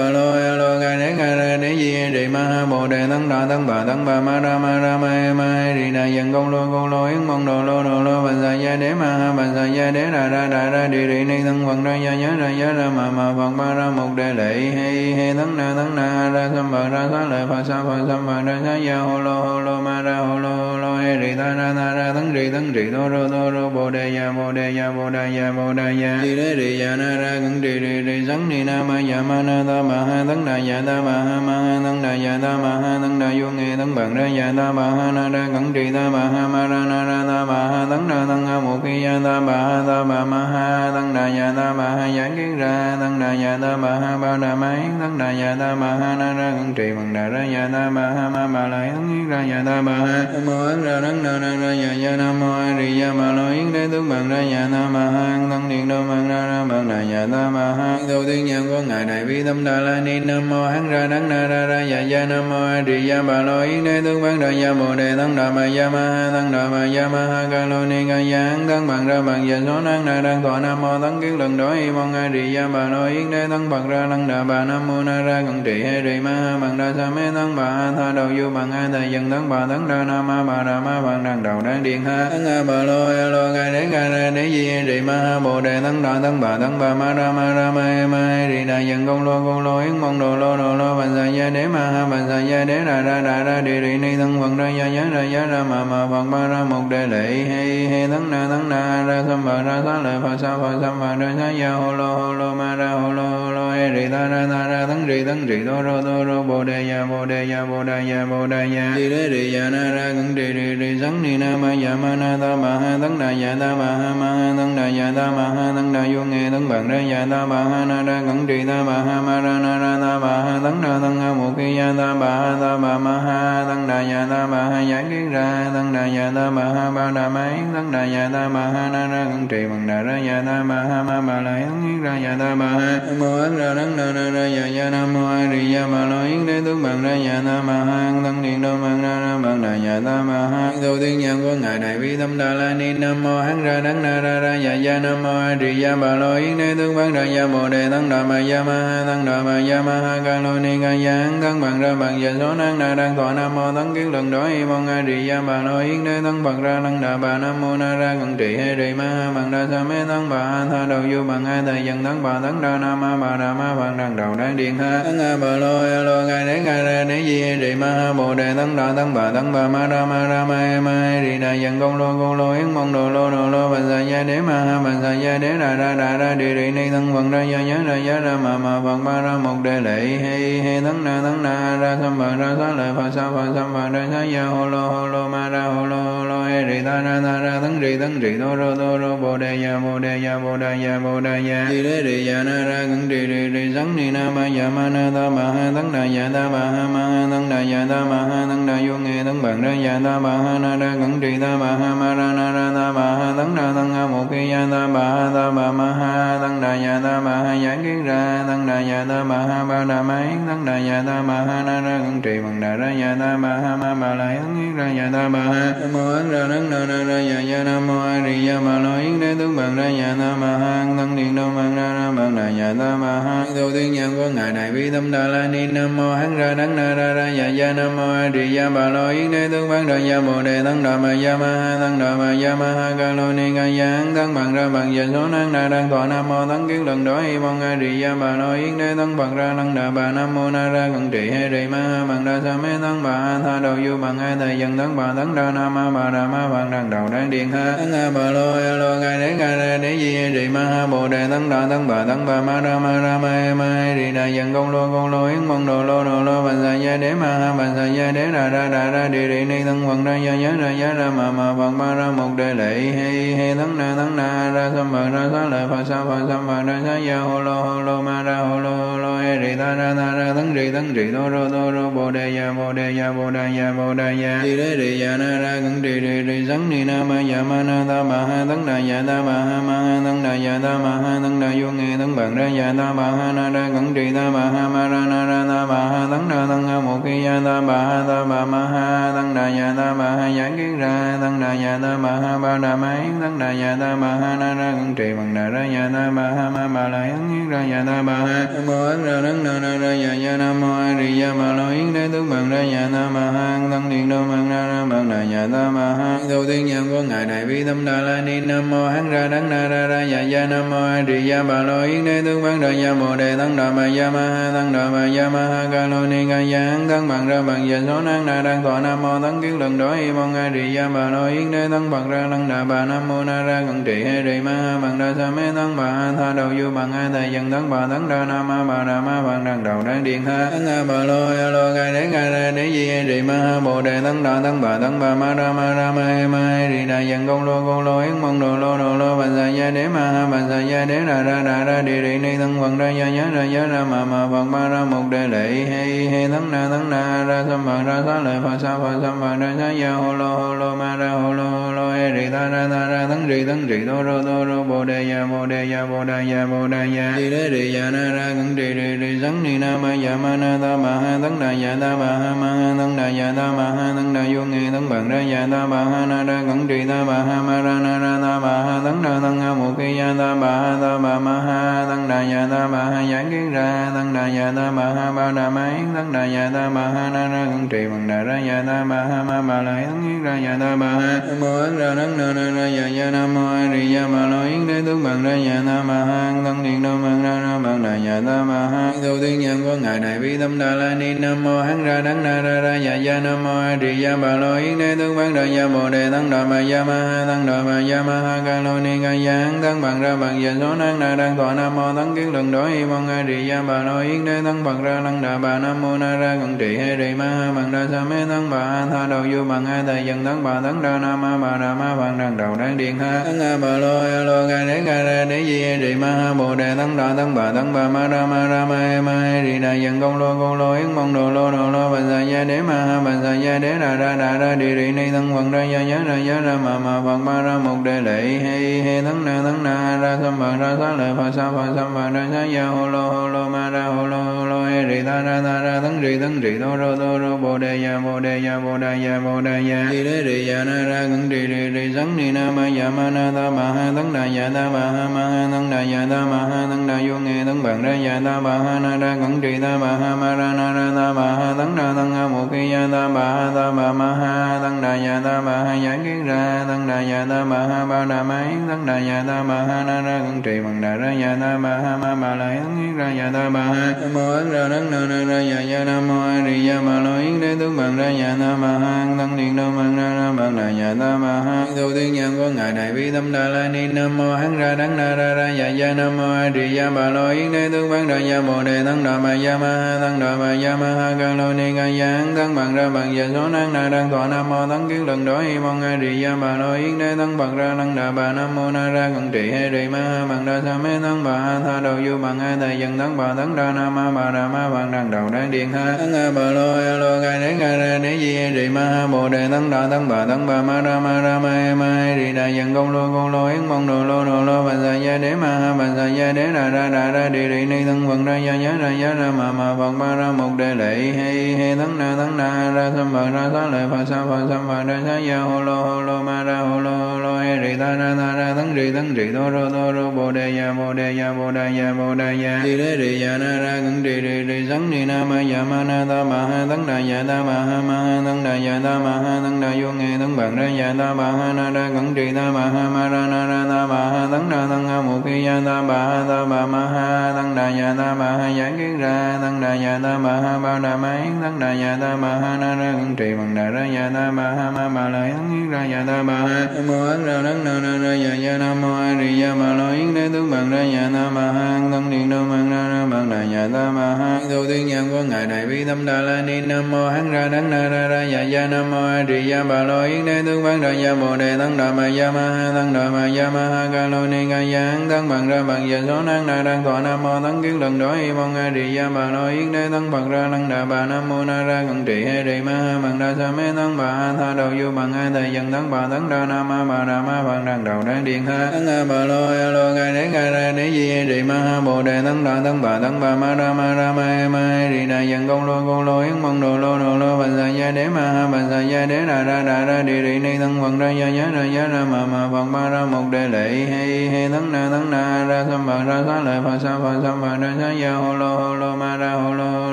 lo a lo ga đế ga ra đế di rì ma ha bồ đề tăng đà tăng bà tăng bà ma ra ma ra ma e ma rì đà dân công lô công lô yến mong đồ lô đồ lô bành sa gia đế ma ha bành sa gia đế đà ra đà ra đi rì ni tăng vận ra gia nhớ ra gia ra ma ma phật ba ra một đề lệ hay hay tăng na tăng na ra sam bà ra sa lợi phật sa phật sam bà ra sa gia hồ lô hồ lô ma ra ho lô lo lô hay rì ta ra ta ra tấn rì tấn rì đô rô đô rô bồ đề ya bồ đề ya bồ đề ya bồ đề ya đi đế rì ya na ra cẩn rì rì rì sắn ni na ma ya ma na ta ma ha tấn đà ya ta ma ha ma ha tấn đà ya ta ma ha tấn đà vô nghe tấn bằng ra ya ta ma ha na ra cẩn rì ta ma ha ma ra na ra ta ma ha tấn đà tấn ha một khi ya ta ma ha ta ma ma ha tấn đà ya ta ma ha giảng kiến ra tấn đà ya ta ma ha ba đà ma yến tăng đà ya ta ma ha na ra cẩn trì bằng đà ra ya ta ma ha ma ma lại tấn kiến ra nhà ta bà ha nam mô ấn ra đắng na ra ra ya ya nam mô a di đà ma lo yến đế tướng bằng ra nhà ta bà ha tăng điện đô bằng ra ra bằng đại nhà ta bà ha đầu tiên nhân của ngài đại bi tâm đà la ni nam mô hắn ra đắng na ra ra ya ya nam mô a di đà ma lo yến đế tướng bằng ra ya bồ đề tăng đà ma ya ma ha tăng đà ma ya ma ha ca lo ni ca ya hắn tăng bằng ra bằng ya số năng na đang thọ nam mô tăng kiến lần đó y mong a di đà ma lo yến đế tăng bằng ra năng đà bà nam mô na ra cận trị hay rì ma ha bằng đa sa mê tăng bà ha tha đầu du bằng a thầy dân tăng bà tăng đa nam ma bà đà ma bằng đằng đầu đang điện ha. Tăng a bà lô a lô gai đến gai ra đế di rì ma ha bồ đề tăng đa tăng bà tăng bà ma ra ma ra ma e ma e trì đà dân công lô công lô yến mong đồ lô đồ lô bành sa dạ gia đế ma ha bành sa dạ gia đế ra ra ra ra trì trì ni tấn vận ra gia giá ra giá ra ma ma phật ma ra một đề lệ he he tăng na tăng na ra sam bà ra sa lợi phật sa phật sam bà ra sa gia hồ lô hồ lô ma ra hồ lô hồ lô e rì ta ra ta ra tăng trì tăng trì đô rô đô rô bồ đề ya bồ đề ya bồ đề ya bồ đề ya đi đế rì ya na ra cẩn rì rì rì sắn ni na ma ya ma na ta ma ha tăng đà ya ta ma ha ma ha tăng đà ya ta ma ha tăng đà vô nghe tăng bằng ra ya ta ma ha na ra cẩn rì ta ma ha ma ra na ra ta ma ha tăng đà tăng ha một khi ya ta ma ha ta ma ma ha tăng đà ya ta ma ha giảng kiến ra tăng đà ya ta ma ha ba đà ma yến tăng đà ya ta ma ha na ra cẩn trì bằng đà ra ya ta ma ha ma ma la yến kiến ra ya ta ma ha nam mô ấn ra đắng đà ra ra ya ya nam mô a di đà ma lo yến đế tướng bằng ra ya ta ma ha tăng điện đô bằng na ra bằng đà dạ nhà ta ma ha. Đầu tiên nhân của ngài đại bi tâm đà la ni. Nam mô hắn ra đắng na ra ra dạ ya ya nam mô a di đà bà lo dạ yến đế tướng bằng ra ya bồ đề tăng đà ma ya ma ha. Tăng đà ma ya ma ha. Ca lo ni ca gia hán tăng bằng ra bằng giờ số năng na đang thọ nam mô tăng kiến lần đó y mong a di đà bà lo yến đế tăng bằng ra tăng đà bà nam mô na ra cận trị hay rì ma ha bằng đa sa mê tăng bà tha đầu du bằng hai thời dân tăng bà tăng đa nam ma bà đà ma bằng đằng đầu đang điện ha. Tăng a bà lo a lo ca đế ca ra đế di rì ma ha bồ đề tăng đà tăng bà tăng bà ma ra ma ra ma ma rì đà dân công lô công lô yến mong đồ lô đồ lô bà sa gia đế ma ha bà sa gia đế đà ra đà ra đi rì ni tăng phật ra gia nhớ ra gia ra ma ma phật ba ra một đề lệ he he tăng na tăng na ra sam bà ra sa lợi phật sa phật sam bà ra sa gia hồ lô hồ lô ma ra hồ lô hồ lô he rì ta ra ta ra tăng rì tăng rì đô rô đô rô bồ đề ya bồ đề ya bồ đề ya bồ đề ya di đế rì ya na ra cẩn rì rì rì sắn ni na ma ya ma na ta ma ha tăng đà ya ta ma ha ma ha tăng đà ya ta ma ha tăng đà vô nghe tấn bằng ra ya ta ma ha na ra cẩn trì ta ma ha ma ra na ra ta ma ha tấn ra tấn ha một khi ya ta ba ha ta ma ma ha tấn đà ya ta ba ha giảng kiến ra đà ya ta ma ha ba đà ma yến thân đà ya ta ma ha na ra cẩn trì bằng đà ra ya ta ma ha ma ma la yến yến ra ya ta ma ha mô ấn ra đắng na ra ra ya ya nam mô a di đà ma lo yến đế tướng bằng ra ya ta ma ha thân điện đô bằng ra ra bằng đà ya ta ma ha tu tiên nhân của ngài đại bi tâm đà la ni nam mô hắn ra đắng na ra ra ya ya nam mô a di đà ma lo yến đế tướng bằng ra ya bồ đề thân đà ma ya ma ha thân đà ma ya ma ha ca lo ni ca ya thân bằng ra bằng ya số năng đà đang thọ nam mô thân kiến lần đó y mong a di đà ma lo yến đế tăng bằng ra năng đà bà nam mô na ra cận trị hay trì ma bằng đa sa mê tăng bà tha đầu du bằng hai thầy dân tăng bà tăng đa nam ma bà đà ma bằng đằng đầu đang điện ha tăng a bà lô a lô ca đế ca ra đế di trì ma ha bồ đề tăng đà tăng bà tăng bà ma ra ma ra ma ma trì đà dân công lô công lô yến mong đồ lô đồ lô bạch sa gia đế ma ha bạch sa gia đế ra ra ra ra đi đi ni tăng phật ra gia giá ra giá ra ma ma bằng ma ra một đề lệ he he thắng na thắng na ra sam phật ra sa lợi phật sa phật sam phật ra sa gia hồ lô hồ lô ma ra hồ lô lo lô he rì ta ra ta ra tấn rì tấn rì đô rô đô rô bồ đề ya bồ đề ya bồ đề ya bồ đề ya đi đế rì ya na ra cẩn rì rì rì sấn ni na ma ya ma na ta ma ha tấn đà ya ta ma ha ma ha tấn đà ya ta ma ha tấn đà vô nghe tấn bằng ra ya ta ma ha na ra cẩn rì ta ma ha ma ra na ra ta ma ha tấn đà tấn ha một khi ya ta ma ha ta ma ma ha tấn đà ya ta ma ha giải kiến ra tấn đà ya ta ma ha ba đà ma yến tấn đà ya ta ma ha na ra cẩn trì bằng đà ra ya ta ma ha ma ma la yến ra ya ta ma ha mô ấn ra đấng na ra ra dạ dạ nam mô a di đà bà lo yến đế tướng bằng ra ya ta ma hang tăng điện đô bằng ra ra bằng đà ya ta ma hang đầu tiên nhân của ngài đại bi tâm đà la ni nam mô hắn ra đấng na ra ra dạ dạ nam mô a di đà bà lo yến đế tướng bằng ra ya bồ đề tăng đà ma ya ma ha tăng đà ma ya ma ha ca lo ni ca ya hắn tăng bằng ra bằng giờ số năng na đang thọ nam mô tăng kiến lần đó y mong a di đà bà lo yến đế tăng bằng ra lăng đà bà nam mô na ra cận trị he di ma ha bằng đa sa mê tăng bà ha tha đầu du bằng hai thầy dân tăng bà tăng ra nam ma bà đà ma văn đằng đầu đáng điện ha tăng a bà lo ya lo gai đế gai ra đế di a di ma ha bồ đề tăng đà tăng bà tăng bà ma ra ma ra ma he ma he di đà dân công lô công lô yến mong đồ lô đồ lô bà sa gia đế ma ha bà sa gia đế ra ra ra ra đi đi ni tăng vận ra gia nhá ra ya ra ma ma phật ma ra một đề lệ he he tăng na tăng na ra sam phật ra sa lợi phật sa phật sam phật ra sa gia hồ lô hồ lô ma ra hồ lô hồ lô he ri ta ra ta ra tăng ri tăng ri đô rô đô rô bồ đề ya bồ đề ya bồ đề ya bồ đề ya di đế ri ya na ra cẩn trì ri ri sắn ni na ma ya ma na ta ma ha tấn đà ya ta ma ha ma ha tấn đà ya ta ma ha tấn đà vô nghe tấn bằng ra ya ta ma ha na ra cẩn trì ta ma ha ma ra na ra ta ma ha tấn đà tấn ha mục kỳ ya ta ma ha ta ma ma ha tấn đà ya ta ma ha giảng kiến ra tấn đà ya ta ma ha ba đà ma yến tấn đà ya ta ma ha na ra cẩn trì bằng đà ra ya ta ma ha ma ma la yến yến ra ya ta ma ha mô ấn ra tấn na na ra ya ya nam mô a di đà ma lo yến đế tướng bằng ra ya ta ma ha tấn điện đô bằng ra ra bằng đà ya ta ma ha tu tiên nhân của ngài này bi tâm đà la ni nam mô hắn ra đắng na ra ra dạ gia nam mô a di đà bà lo yến đế tướng bằng ra gia bồ đề tăng đà ma gia ma ha tăng đà ma gia ma ha ca lo ni ca gia hắn tăng bằng ra bằng giờ số năng na đang thọ nam mô tăng kiến lần đối y mong a di đà bà lo yến đế tăng bằng ra lăng đà bà nam mô na ra cận trị he trì ma ha bằng đa sa mê tăng bà a tha đầu vô bằng a thầy dân tăng bà tăng đa nam ma bà đà ma bằng đằng đầu đang điện ha tăng a bà lo a lo ca đế ca ra đế di he di ma ha bồ đề tăng đà tăng bà tăng bà ma ra ma ra ma he ma he di đà dân công lô công lô yến mong đồ lô đồ lô bà sa gia đế ma ha bà sa gia đế ra ra ra ra đi đi ni thân quần ra gia giá ra giá ra ma ma phật ma ra một đề lệ he he thân na thân na ra sam phật ra sa lợi phật sa phật sam phật ra sa gia hồ lô hồ lô ma ra hồ lô hồ lô he di ta ra ta ra thân rì thân rì đô rô đô rô bồ đề ya bồ đề ya bồ đề ya bồ đề ya di đế di ya na ra cẩn di di di sắn ni na ma ya ma na ta ma ha thân đà ya ta ma ha ma ha thân đà ya ta ma ha thân đà vô nghe thân bằng ra ya ta ma ha na ra cẩn trì ta ma ha ma ra na ra ta ma ha tấn ra tăng ha một khi ya ta ma ha ta ma ma ha tăng đà ya ta ma ha giải kiến ra tăng đà ya ta ma ha ba đà ma yến tăng đà ya ta ma ha na ra cẩn trì bằng đà ra ya ta ma ha ma ma la yến yến ra ya ta ma ha nam mô ấn ra đấng na na ra ya ya nam mô a di ya ma lo yến đế tướng bằng ra ya ta ma ha tăng điện đô bằng ra ra bằng đà ya ta ma ha tu tiên nhân của ngài đại bi tâm đà la ni nam mô hắn ra đấng na ra ra ya ya nam mô a di ya ma lo yến đế tướng bằng ra gia bồ đề, tăng đà ma gia ma ha, tăng đà ma gia ma ha ca lo ni ca gia hắn tăng bằng ra bằng giờ số năng na đang thọ nam mô tăng kiến lần đó y mong a di gia bà lo yến đế, tăng bằng ra tăng đà bà nam mô na ra cận trị he di ma ha bằng đa sa mê, tăng bà ha tha đầu du bằng a thầy dân tăng bà tăng đa nam ma bà đà ma bằng đằng đầu đang điện ha. Tăng a bà lo a lo ca đế ca ra đế di he di ma ha bồ đề, tăng đà tăng bà tăng bà ma ra ma ra ma e ma he di đà dân công lô công lô yến mong đồ lô đồ lô bà sa gia đế ma ha bà sa gia đế đà ra đà ra đi đi ni thân vận ra gia giá ra giá ra mà mà phật ba ra một đề lệ he he thân na thân na ra sam phật ra sa lợi phật sa phật sam phật ra sa ya hồ lô hồ lô ma ra hồ lô hồ lô he rì ta ra ta ra thân rì thân rì đô rô đô rô bồ đề ya bồ đề ya bồ đề ya bồ đề ya rì đế rì ya na ra cẩn rì rì rì sắn ni na ma ya ma na ta ma ha thân đà ya dạ ta ma ha ma ha thân đà ya dạ ta ma ha thân đà vô nghe thân bằng ra ya ta ma ha na ra cẩn rì ta ma ha ma ra na ra ta ma ha thân đà thân ha một khi dạ ta ma ha ta ma ma ha tấn đà dạ ta bà ha giải kiến ra tăng đà dạ ta bà ha bao đà ma yến tăng đà dạ ta bà ha na ra cẩn trì bằng đà ra dạ ta bà ha ma bà la yến kiến ra dạ ta bà ha mô ấn ra đấng na ra ra dạ dạ nam mô a di đà bà lo yến đế tướng bằng ra dạ ta bà ha tăng điện đô bằng ra ra bằng đà dạ ta bà ha tu tiên nhân của ngài đại bi tâm đà la ni nam mô hán ra đấng na ra ra dạ dạ nam mô a di đà bà lo yến đế tướng bằng ra dạ bồ đề tăng đà ma dạ ma ha tăng đà ma dạ ma ha ca lo ni ca dạ tăng bằng ra bằng dạ số năng na đang thọ nam mô tăng kiến lần đó, y mong a di đà bà nói, yến đế tăng phật ra năng đà bà nam mô na ra cận trị hay đề ma ha bằng đa sa mê tăng bà a tha đầu du bằng hai thầy dần tăng bà tấn ra nam ma bà đà ma bằng đằng đầu đang điện ha. Tăng a bà lo a lo gai đế gai ra đế di hay đề ma ha bồ đề tăng đà tăng bà tăng bà ma ra ma ra ma e ma e di đà dần công lô công lô, yến mong đồ lô đồ lô, bà sa gia đế ma ha, bà sa gia đế đà ra đà ra đi đi ni tấn phật ra gia nhá ra gia ra ma ma phật ma ra một đề lệ hay hay tăng na tăng na ra sam bà ra sa lợi phật sa phật sa ma ra sa ya ho lo ho lo ma ra ho lo ho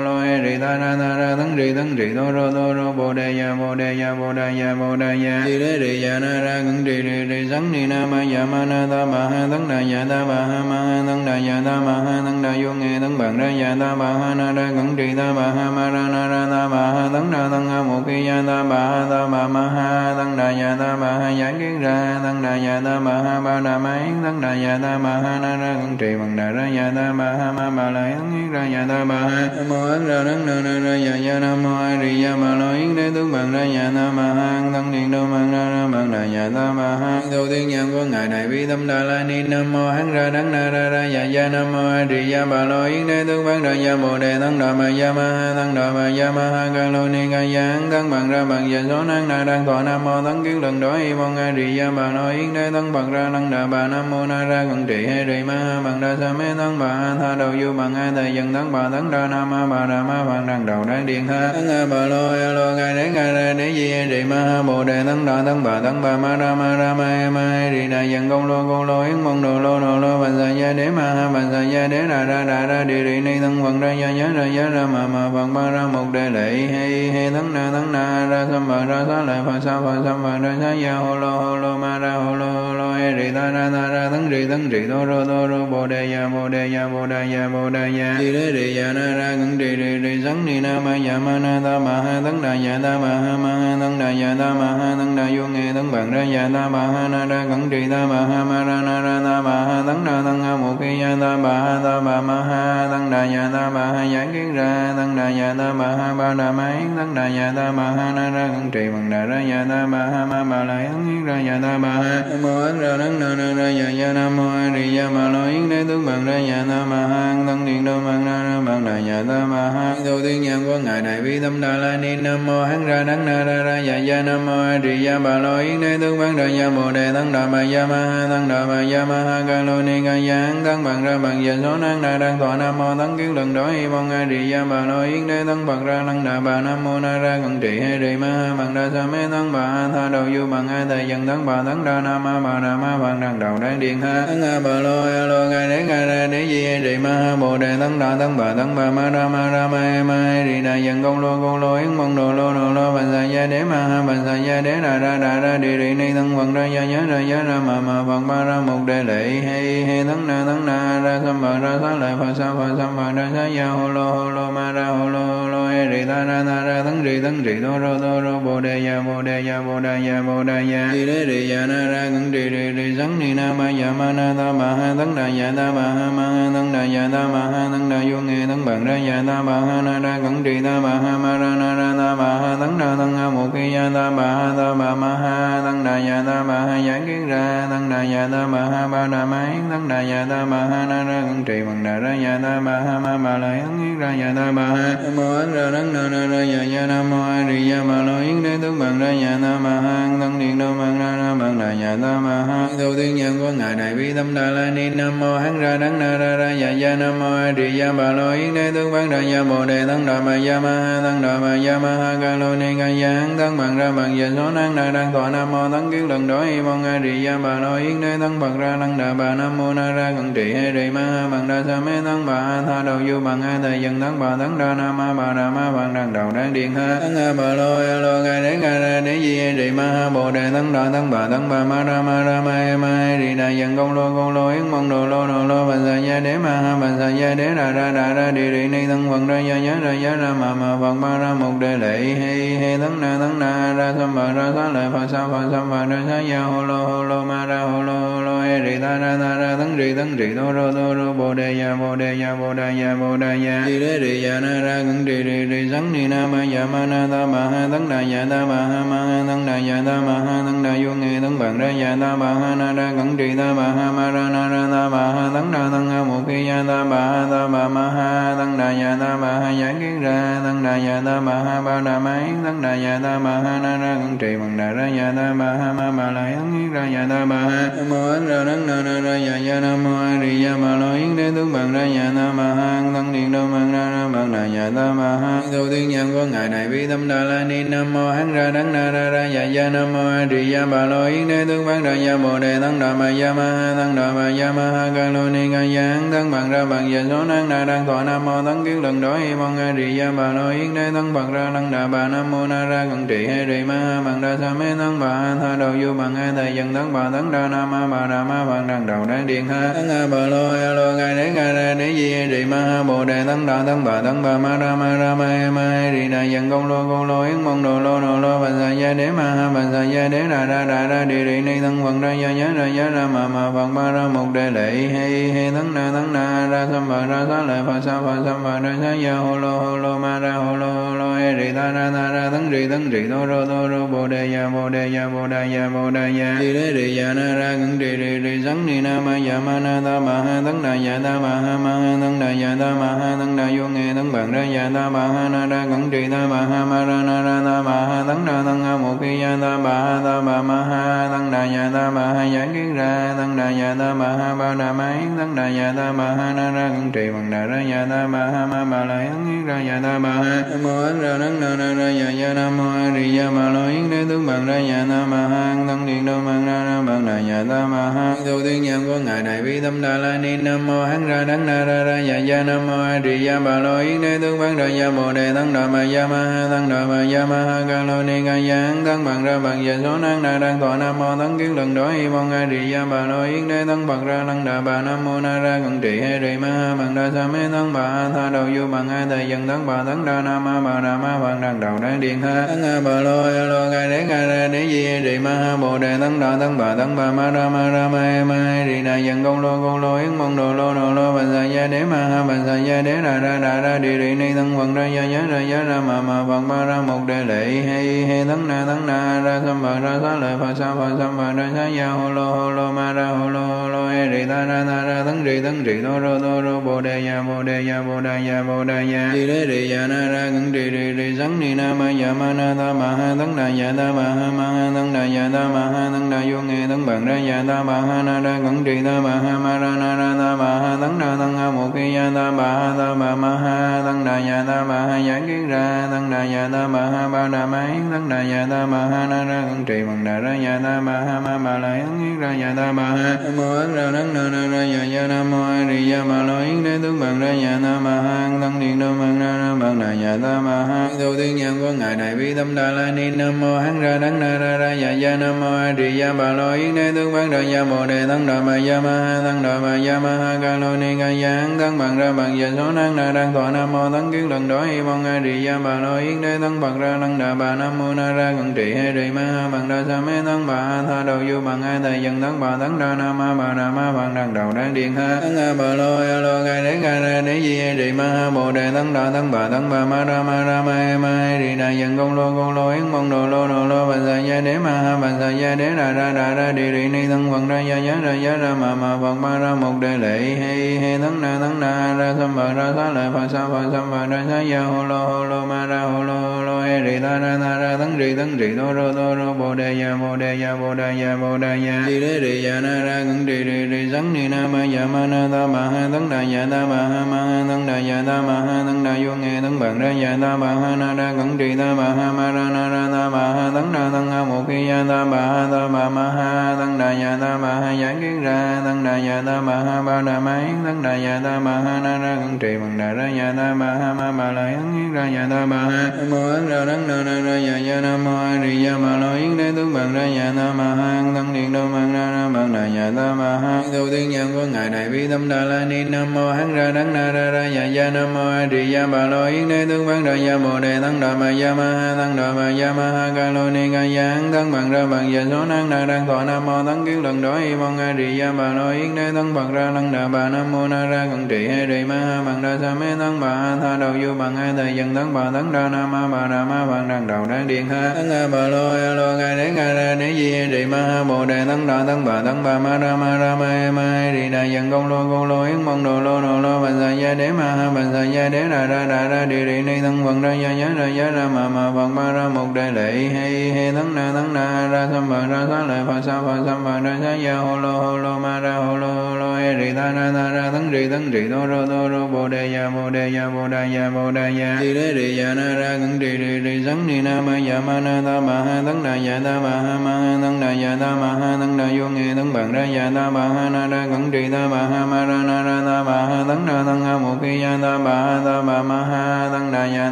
lo e rì ta ra ta ra tấn rì tấn rì đô rô đô rô bồ đề ya bồ đề ya bồ đề ya bồ đề ya di đế di ya na ra cẩn di di di sắn ni na ma ya ma na ta ma ha tấn đà ya ta ma ha ma ha tấn đà ya ta ma ha tấn đà vô nghe tấn bằng ra ya ta ma ha na ra cẩn di ta ma ha ma ra na ra ta ma ha tấn đà tấn ha một khi ya ta ma ha ta ma ma ha tấn đà ya ta ma ha giải kiến ra tấn đà ya ta ma ha ba đà ma yến tấn đà ya ta ma ha na ra cẩn trì bằng đà ra ya ta ma ha ma ba la yến yến ra ya ta ma ha Nam mô ấn ra đấng na na ra ya ya nam mô a di đà ma lo yến đế tướng bằng ra ya ta ma ha thân điện đô bằng ra ra bằng đà ya ta ma ha tu tiên nhân của ngài đại bi tâm đà la ni nam mô hắn ra đấng na ra ra ya ya nam mô a di đà ma lo yến đế tướng bằng ra ya bồ đề thân đà ma ya ma ha tấn đà ma ya ma ha ca lô ni ca ya thân bằng ra bằng ya số năng na đang thọ nam mô tấn kiến lần đối y mong a di đà ma lo yến đế tấn bằng ra năng đà bà nam mô na ra cận trị hay rì ma ha bằng đa sa mê thân bà ha ha, đầu du bằng a thầy dân tấn bà tấn đa nam ma bà đà ma bằng đằng đầu đáng điện ha. Tấn a bà lo a lo gai đến gai ra đế di trì ma ha, bồ đề tấn đa tấn bà tấn bà ma ra ma ra, ma e ma e rì đà dân công lô công lô yến mong đồ lô đồ lô bằng sa gia đế ma ha bằng sa gia đế ra ra ra ra, đi rì ni tấn bằng ra, gia nhớ ra gia ra, mà mà bằng ba, ra, một đề lệ, hay hay tấn na tấn na ra sam bà, ra sa lợi phật, sa, phật sam bà, ra sa gia hồ lô hồ lô ma, ra hồ lô hồ lô hay, rì, ta, ra ta, ra tấn rì tấn rì, đô, rô đô, rô, bồ đề ya bồ đề ya bồ đề ya bồ đề ya di đế đề ya na ra cẩn đề đề đề sắn ni na ma ya ma na ta ma ha tấn đà ya ta ma ha ma ha tấn đà ya ta ma ha tấn đà vô nghe tấn bằng ra ya ta ma ha na ra cẩn đề ta ma ha ma ra na ra ta ma ha tấn đà tấn ha một khi ya ta ma ha ta ma ma ha tấn đà ya ta ma ha giải kiến ra tấn đà ya ta ma ha ba đà ma yến tấn đà ya ta ma ha na ra cẩn trì bằng đà ra ya ta ma ha ma ba la yến yến ra ya ta ma ha nam mô ấn ra tấn na na ra ya ya nam mô a di đà ma lo yến đế tướng bằng ra ya ta ma ma ha thân điện đô mang na na mang đà nhà ta ma ha đầu tiên nhân của ngài đại bi tâm đà la ni nam mô hán ra đắng na ra ra dạ gia nam mô a di đà bà lo yến đế, tướng bán ra gia bồ đề tấn đà ma gia ma ha tấn đà ma gia ma ha, ca lô ni ca ya tấn bằng ra bằng giờ số năng na đang thọ nam mô tấn kiến lần đó y mong a di đà bà lo yến đế tấn bằng ra năng đà bà nam mô na ra cận trị hay rì ma ha bằng đa sa mê tấn bà ha tha đầu du bằng a thầy dân tấn bà tấn đa nam ma bà đà ma bằng đằng đầu đang điện ha. Tấn a bà lo a lo ngài đế ngài ra đế di hay ma ha bồ đề tăng đà tăng bà tăng bà ma ra ma ra ma e ma e rì đà dần công lô công lô yến mong đồ lô đồ lô bàn sa gia đế ma ha bàn sa gia đế đà ra đà ra đi rì ni tăng bằng ra gia nhớ ra gia ra mà ma bằng ba ra một đề lệ hay hay tăng na tăng na ra sam bà ra sa lợi phật sa phật sam bà ra sa ya hồ lô hồ lô ma ra hồ lô hồ lô e rì ta ra ta ra tấn rì tấn rì đô rô đô rô bồ đề ya bồ đề ya bồ đề ya bồ đề ya rì đế rì ya na ra cẩn rì rì rì sắn ni na ma ya ma na ta ma ha tấn đà ya ta ma ha ma ha tấn đà ya ta ma ha tấn đà vô nghe tấn bằng ra ya ta ma ha na ra cẩn rì ta ma ha ma ra na ra ta ma ha tấn đà tấn ha một khi ya ta ma ha ta ma ma ha tấn đà ya ta ma ha giải kiến ra tấn đà ya ta ma ha ba đà ma yến tấn đà ya ta ma ha na ra cẩn trì bằng đà ra ya ta ma ha ma ma la yến yến ra ya ta ma ha ma ra tấn na na ra ya ya nam mô a di đà ma lo yến đế tướng bằng ra ya ta ma hang tăng điện đô bằng ra ra bằng đà ya ta ma hang đầu tiên nhân của ngài đại bi tâm đà la ni nam mô hán ra đắng na ra ra ya ya nam mô a di đà ma lo yến yến đế tướng bằng ra gia bồ đề tăng đà bà ya ma ha tăng đà bà ya ma ha ca lô ni ca giang tăng bằng ra bằng giờ số năng đà đang thọ nam mô tăng kiến lần đó y mong a di đà bà lo yến đế tăng bằng ra năng đà bà nam mô na ra cận trị a di ma ha bằng đa sa mê tăng bà tha đầu du bằng a thầy dân tăng bà tăng đa nam ma bà đà ma quan đang đầu đang điện ha. Tăng a bà lo a lo ca đế ca ra đế di a rì ma ha, bồ đề tăng đà tăng bà tăng bà, ma ra ma ra, ma e ma e rì đà dân công lô công lô yến mong đồ, lô đồ, lô bà, sa gia đế, ma ha, bà, sa gia đế, đà ra đà ra đi rì ni tăng vận ra, gia nhớ ra gia ra ma ma vận ma ra một đề, lệ, hi hi tăng na tăng na, ra sam bà ra, sa lợi phật, sa, phật sam bà ra, sa, gia hồ lô hồ lô, ma ra hồ lô hồ lô e rì ta, ra ta, ra tăng rì tăng rì đô rô đô rô, bồ đề ya bồ đề ya bồ đề ya bồ đề ya đi đế rì ya na, ra cẩn rì rì rì sắn ni na ma ya ma na ta ma ha tăng đà ya ta ma ha ma ha tăng đà ya ta ma ha tăng đà vô nghe tăng bằng ra ya ta ma ha na ra cẩn trì ta ma ha ma ra na ra ta ma ha tăng đà tăng ha một khi ya ta ma ha ta ma ma ha tăng đà ya ta ma ha giảng kiến ra tăng đà ya ta ma ha ba đà ma yến tăng đà ya ta ma ha na ra cẩn trì bằng đà ra ya ta ma ha ma ma la yến kiến ra ya ta ma ha nam mô ấn ra đắng na na ra ya ya nam mô a di đà ma lo yến đế tướng bằng ra ya ta ma ha tăng điện đô bằng ra ra bằng đà ya ta ma ha đầu tiên nhân của ngài này. Vi tâm đà la ni, nam mô hán ra đắng na ra ra dạ dạ nam mô a di đà bà lo yến đế, tướng bằng ra dạ bồ đề, tăng đà ma dạ ma ha, tăng đà ma dạ ma ha, ca lô ni ca giang tăng bằng ra bằng dạ số năng đà đang thọ nam mô tăng kiến lần đó mong a di đà bà lo yến đế tăng bằng ra năng đà bà nam mô na ra cận trị hay rì ma ha bằng đa sa mê tăng bà tha đầu du bằng hai thầy dân tăng bà tăng đa nam ma bà đà ma bằng đằng đầu đang điện ha tăng a bà lo a lo ngài đế ngài ra đế di rì ma ha bồ đề tăng đà tăng bà tăng bà ma ra ma ra ma ma di đà dân công lô công lô yến mong đồ lô đồ lô, bà sa gia đế, ma ha, bà sa gia đế đà ra đà ra, đi đi, ni, thân, quần, ra, gia nhớ ra nhớ ra ma ma phật ba, ra, một đề lệ hay hay thân, na thân, na, ra sam phật ra sa lợi phật sa phật sam phật ra sa gia hồ lô hồ lô, ma, ra hồ lô hồ lô e rì, ta, ra ta, ra, thân, rì thân, rì đô rô đô rô, bồ đề ya bồ đề ya bồ đề ya bồ đề ya đi đế rì ya na, ra ngưng rì rì rì sắn ni, na, ma ya ma, na, ta, ma, ha, thân, đà ya ta, ma, ha ma, ha, thân, đà ya ta, ma, ha, thân, đà vô nghe thân bằng ra ya ta, ma, ha, na ra cẩn trì ta ma ha ma ra na ra ta ma ha tấn ra tăng ha một khi ya ta ba ha ta ma ma ha tăng đà ya ta ma ha giải kiến ra tăng đà ya ta ma ha ba đà ma yến tăng đà ya ta ma ha na ra cẩn trì bằng đà ra ya ta ma ha ma ma la yến kiến ra ya ta ba ha nam mô ấn ra nắng na na ra ya ya nam mô a di ya ma lo yến đế tướng bằng ra ya ta ma ha tăng điện đô bằng ra ra bằng đà ya ta ma ha tu tiên nhân của ngài đại bi tâm đà la ni nam mô hắn ra đắng na ra ra ya ya nam mô a di ya ma lo yến đế tướng bằng ra ya bồ đề tăng đà ma ya ma ha tăng đà ma ya ma ha ca lo ni ca giang tăng bằng ra bằng giờ số năng na đang thọ nam mô tăng kiến lần đó y mong a di ya bà lo yến đế tăng bằng ra năng đà bà nam mô na ra cận trị hay rì ma ha bằng đa sa mê tăng bà tha đầu du bằng a thầy dân tăng bà tăng đa nam ma bà nam ma bằng đằng đầu đang điện ha tăng a bà lo a lo ca đế ca ra đế di rì ma ha bồ đề tăng đà tăng bà tăng bà ma ra ma ra ma e ma hay rì đà dân công lô công lô yến mong đồ lô đồ lô bà sa gia đế ma ha bà sa gia đế đà ra đà ra đi rì ni tăng phần ra gia giá ra giá ra mà mà bằng ba ra một đề lệ, hay hay tấn na tấn na, ra sam bà ra sa lợi phật, sa phật sam bà ra sa ya hồ lô hồ lô ma ra hồ lô hồ lô e rì ta ra ta ra, tấn rì tấn rì đô rô đô rô, bồ đề ya bồ đề ya bồ đề ya bồ đề ya rì đế rì ya na ra cẩn rì rì rì sắn ni na ma ya ma na ta ma ha, tấn đà ya ta ma ha ma ha, tấn đà ya ta ma ha, tấn đà vô nghe, tấn bằng ra ya ta ma ha na ra cẩn rì ta ma ha, ma ra na ra ta ma ha, tấn đà tấn ha một khi ya ta ma ha, ta ma ma ha, tấn đà ya ta ma ha giảng kiến ra tăng đà ya ta ma ha ba đà ma yến tăng đà ya ta ma ha na ra cẩn trì bằng đà ra ya ta ma ha ma ma la yến kiến ra ya ta ma ha nam mô ấn ra đắng na na ra ya ya nam mô a di đà ma lo yến đế tướng bằng ra ya ta ma ha tăng điện đô bằng ra ra bằng đà ya ta ma ha tu tiên nhân của ngài đại bi tâm đà la ni nam mô hắn ra đắng na ra ra ya ya nam mô a di đà ma lo yến đế tướng bằng ra ya bồ đề tăng đà ma ya ma ha tăng đà ma ya ma ha ca lo ni ca giang tăng bằng ra bằng giờ số năng na đang thọ nam mô tăng kiến lần đó mong a di ya bà, lo yến đế, tăng bằng ra, năng đà bà, nam mô na ra cận trị hay rì ma ha, bằng đa sa mê, tăng bà tha, đầu du bằng hai thầy dân tăng bà tăng đa nam ma, bà nam ma bằng đằng đầu đang điện ha. Tăng a bà lo, a lo gai đế, gai ra đế di hay rì ma ha, bồ đề tăng đà, tăng bà tăng bà ma ra ma ra ma ma ma ri đà dân công lô công lô yến mong đồ lô đồ lô, bà sa gia đế ma ha, bà sa gia đế ra ra ra ra đi ri ni thắng quần ra, gia ya ra ya ra ma ma phật ma ra một đề lệ hay hay thắng na thắng na ra sam bà ra sa lợi phật sa phật sam bà ra sa gia hồ lô hô lô ma ra hô lô hô lô he rì ta ra ta ra thân rì thân rì đô rô đô rô bồ đề ya bồ đề ya bồ đề ya bồ đề ya đi đế rì ya na ra cẩn rì rì rì sấn ni na ma ya ma na ta ma ha thân đà ya ta ma ha ma ha thân đà ya ta ma ha thân đà vô nghe thân bằng ra ya ta ma ha na ra cẩn rì ta ma ha ma ra na ra ta ma ha thân đà thân ha một khi ya ta ma ha ta ma ma ha thân đà ya ta ma ha giảng kiến ra thân đà ya ta ma ha ba đà ma tấn thân đà ya ta ma ha na ra cẩn trì bằng đà ra ya ta ma ha ma ma la yến ra dạ ta ma ha nam mô ấn ra đắng na ra ra ya ya nam mô a di ya bà lo yến đế tướng bằng ra dạ ta ma ha thân điện đô bằng ra ra bằng đà dạ ta ma ha tu tiên nhân của ngài đại bi tâm đà la ni nam mô hắn ra đắng na ra ra ya ya nam mô a di ya bà lo yến đế tướng bằng ra ya bồ đề thân đà ma ya ma ha thân đà ma ya ma ha ca lo ni ca ya hắn thân bằng ra bằng ya số năng na đang thọ nam mô thân kiến lần đó y mong a di đà bà lo yến đế thân bằng ra thân đà bà nam mô na ra cần trị hay trì ma ha bằng đa sa mê thân bà ha tha đầu du bằng hai thời dân thân bà thân đa nam ma bà nam ma bằng đằng đầu đang điện ha. Thân a bà lo a lo gai đến gai ra đế di trì ma ha bồ đề thân đa thân bà thân bà ma ra ma ra ma e ma e đi đà dân công lô công lô yến mong đồ lô đồ lô bà sa gia đế ma ha bà sa gia đế ra ra ra ra đi đi ni thân vận ra gia gia ra gia ra ma ma vận ma ra một đề lệ hay hay thân na thân na ra sam bà ra sa lợi phật sa phật sam bà ra sa gia hồ lô hồ lô ma ra hồ lô hồ lô e rì ta ra ta ra thân rì thân rì đô rô đô rô bồ đề ya bồ đề ya bồ đề ya bồ đề ya di đế đề ya na ra cẩn trì đề đề sắn ni na ma ya ma na ta ma ha thân đà ya ta ma ha ma ha thân đà ya ta ma ha thân đà vô nghe thân bằng ra ya ta ma ha na ra cẩn trì ta ma ha ma ra na ra ta ma ha thân đà thân ha một khi ya ta ma ha ta ma ma ha thân đà ya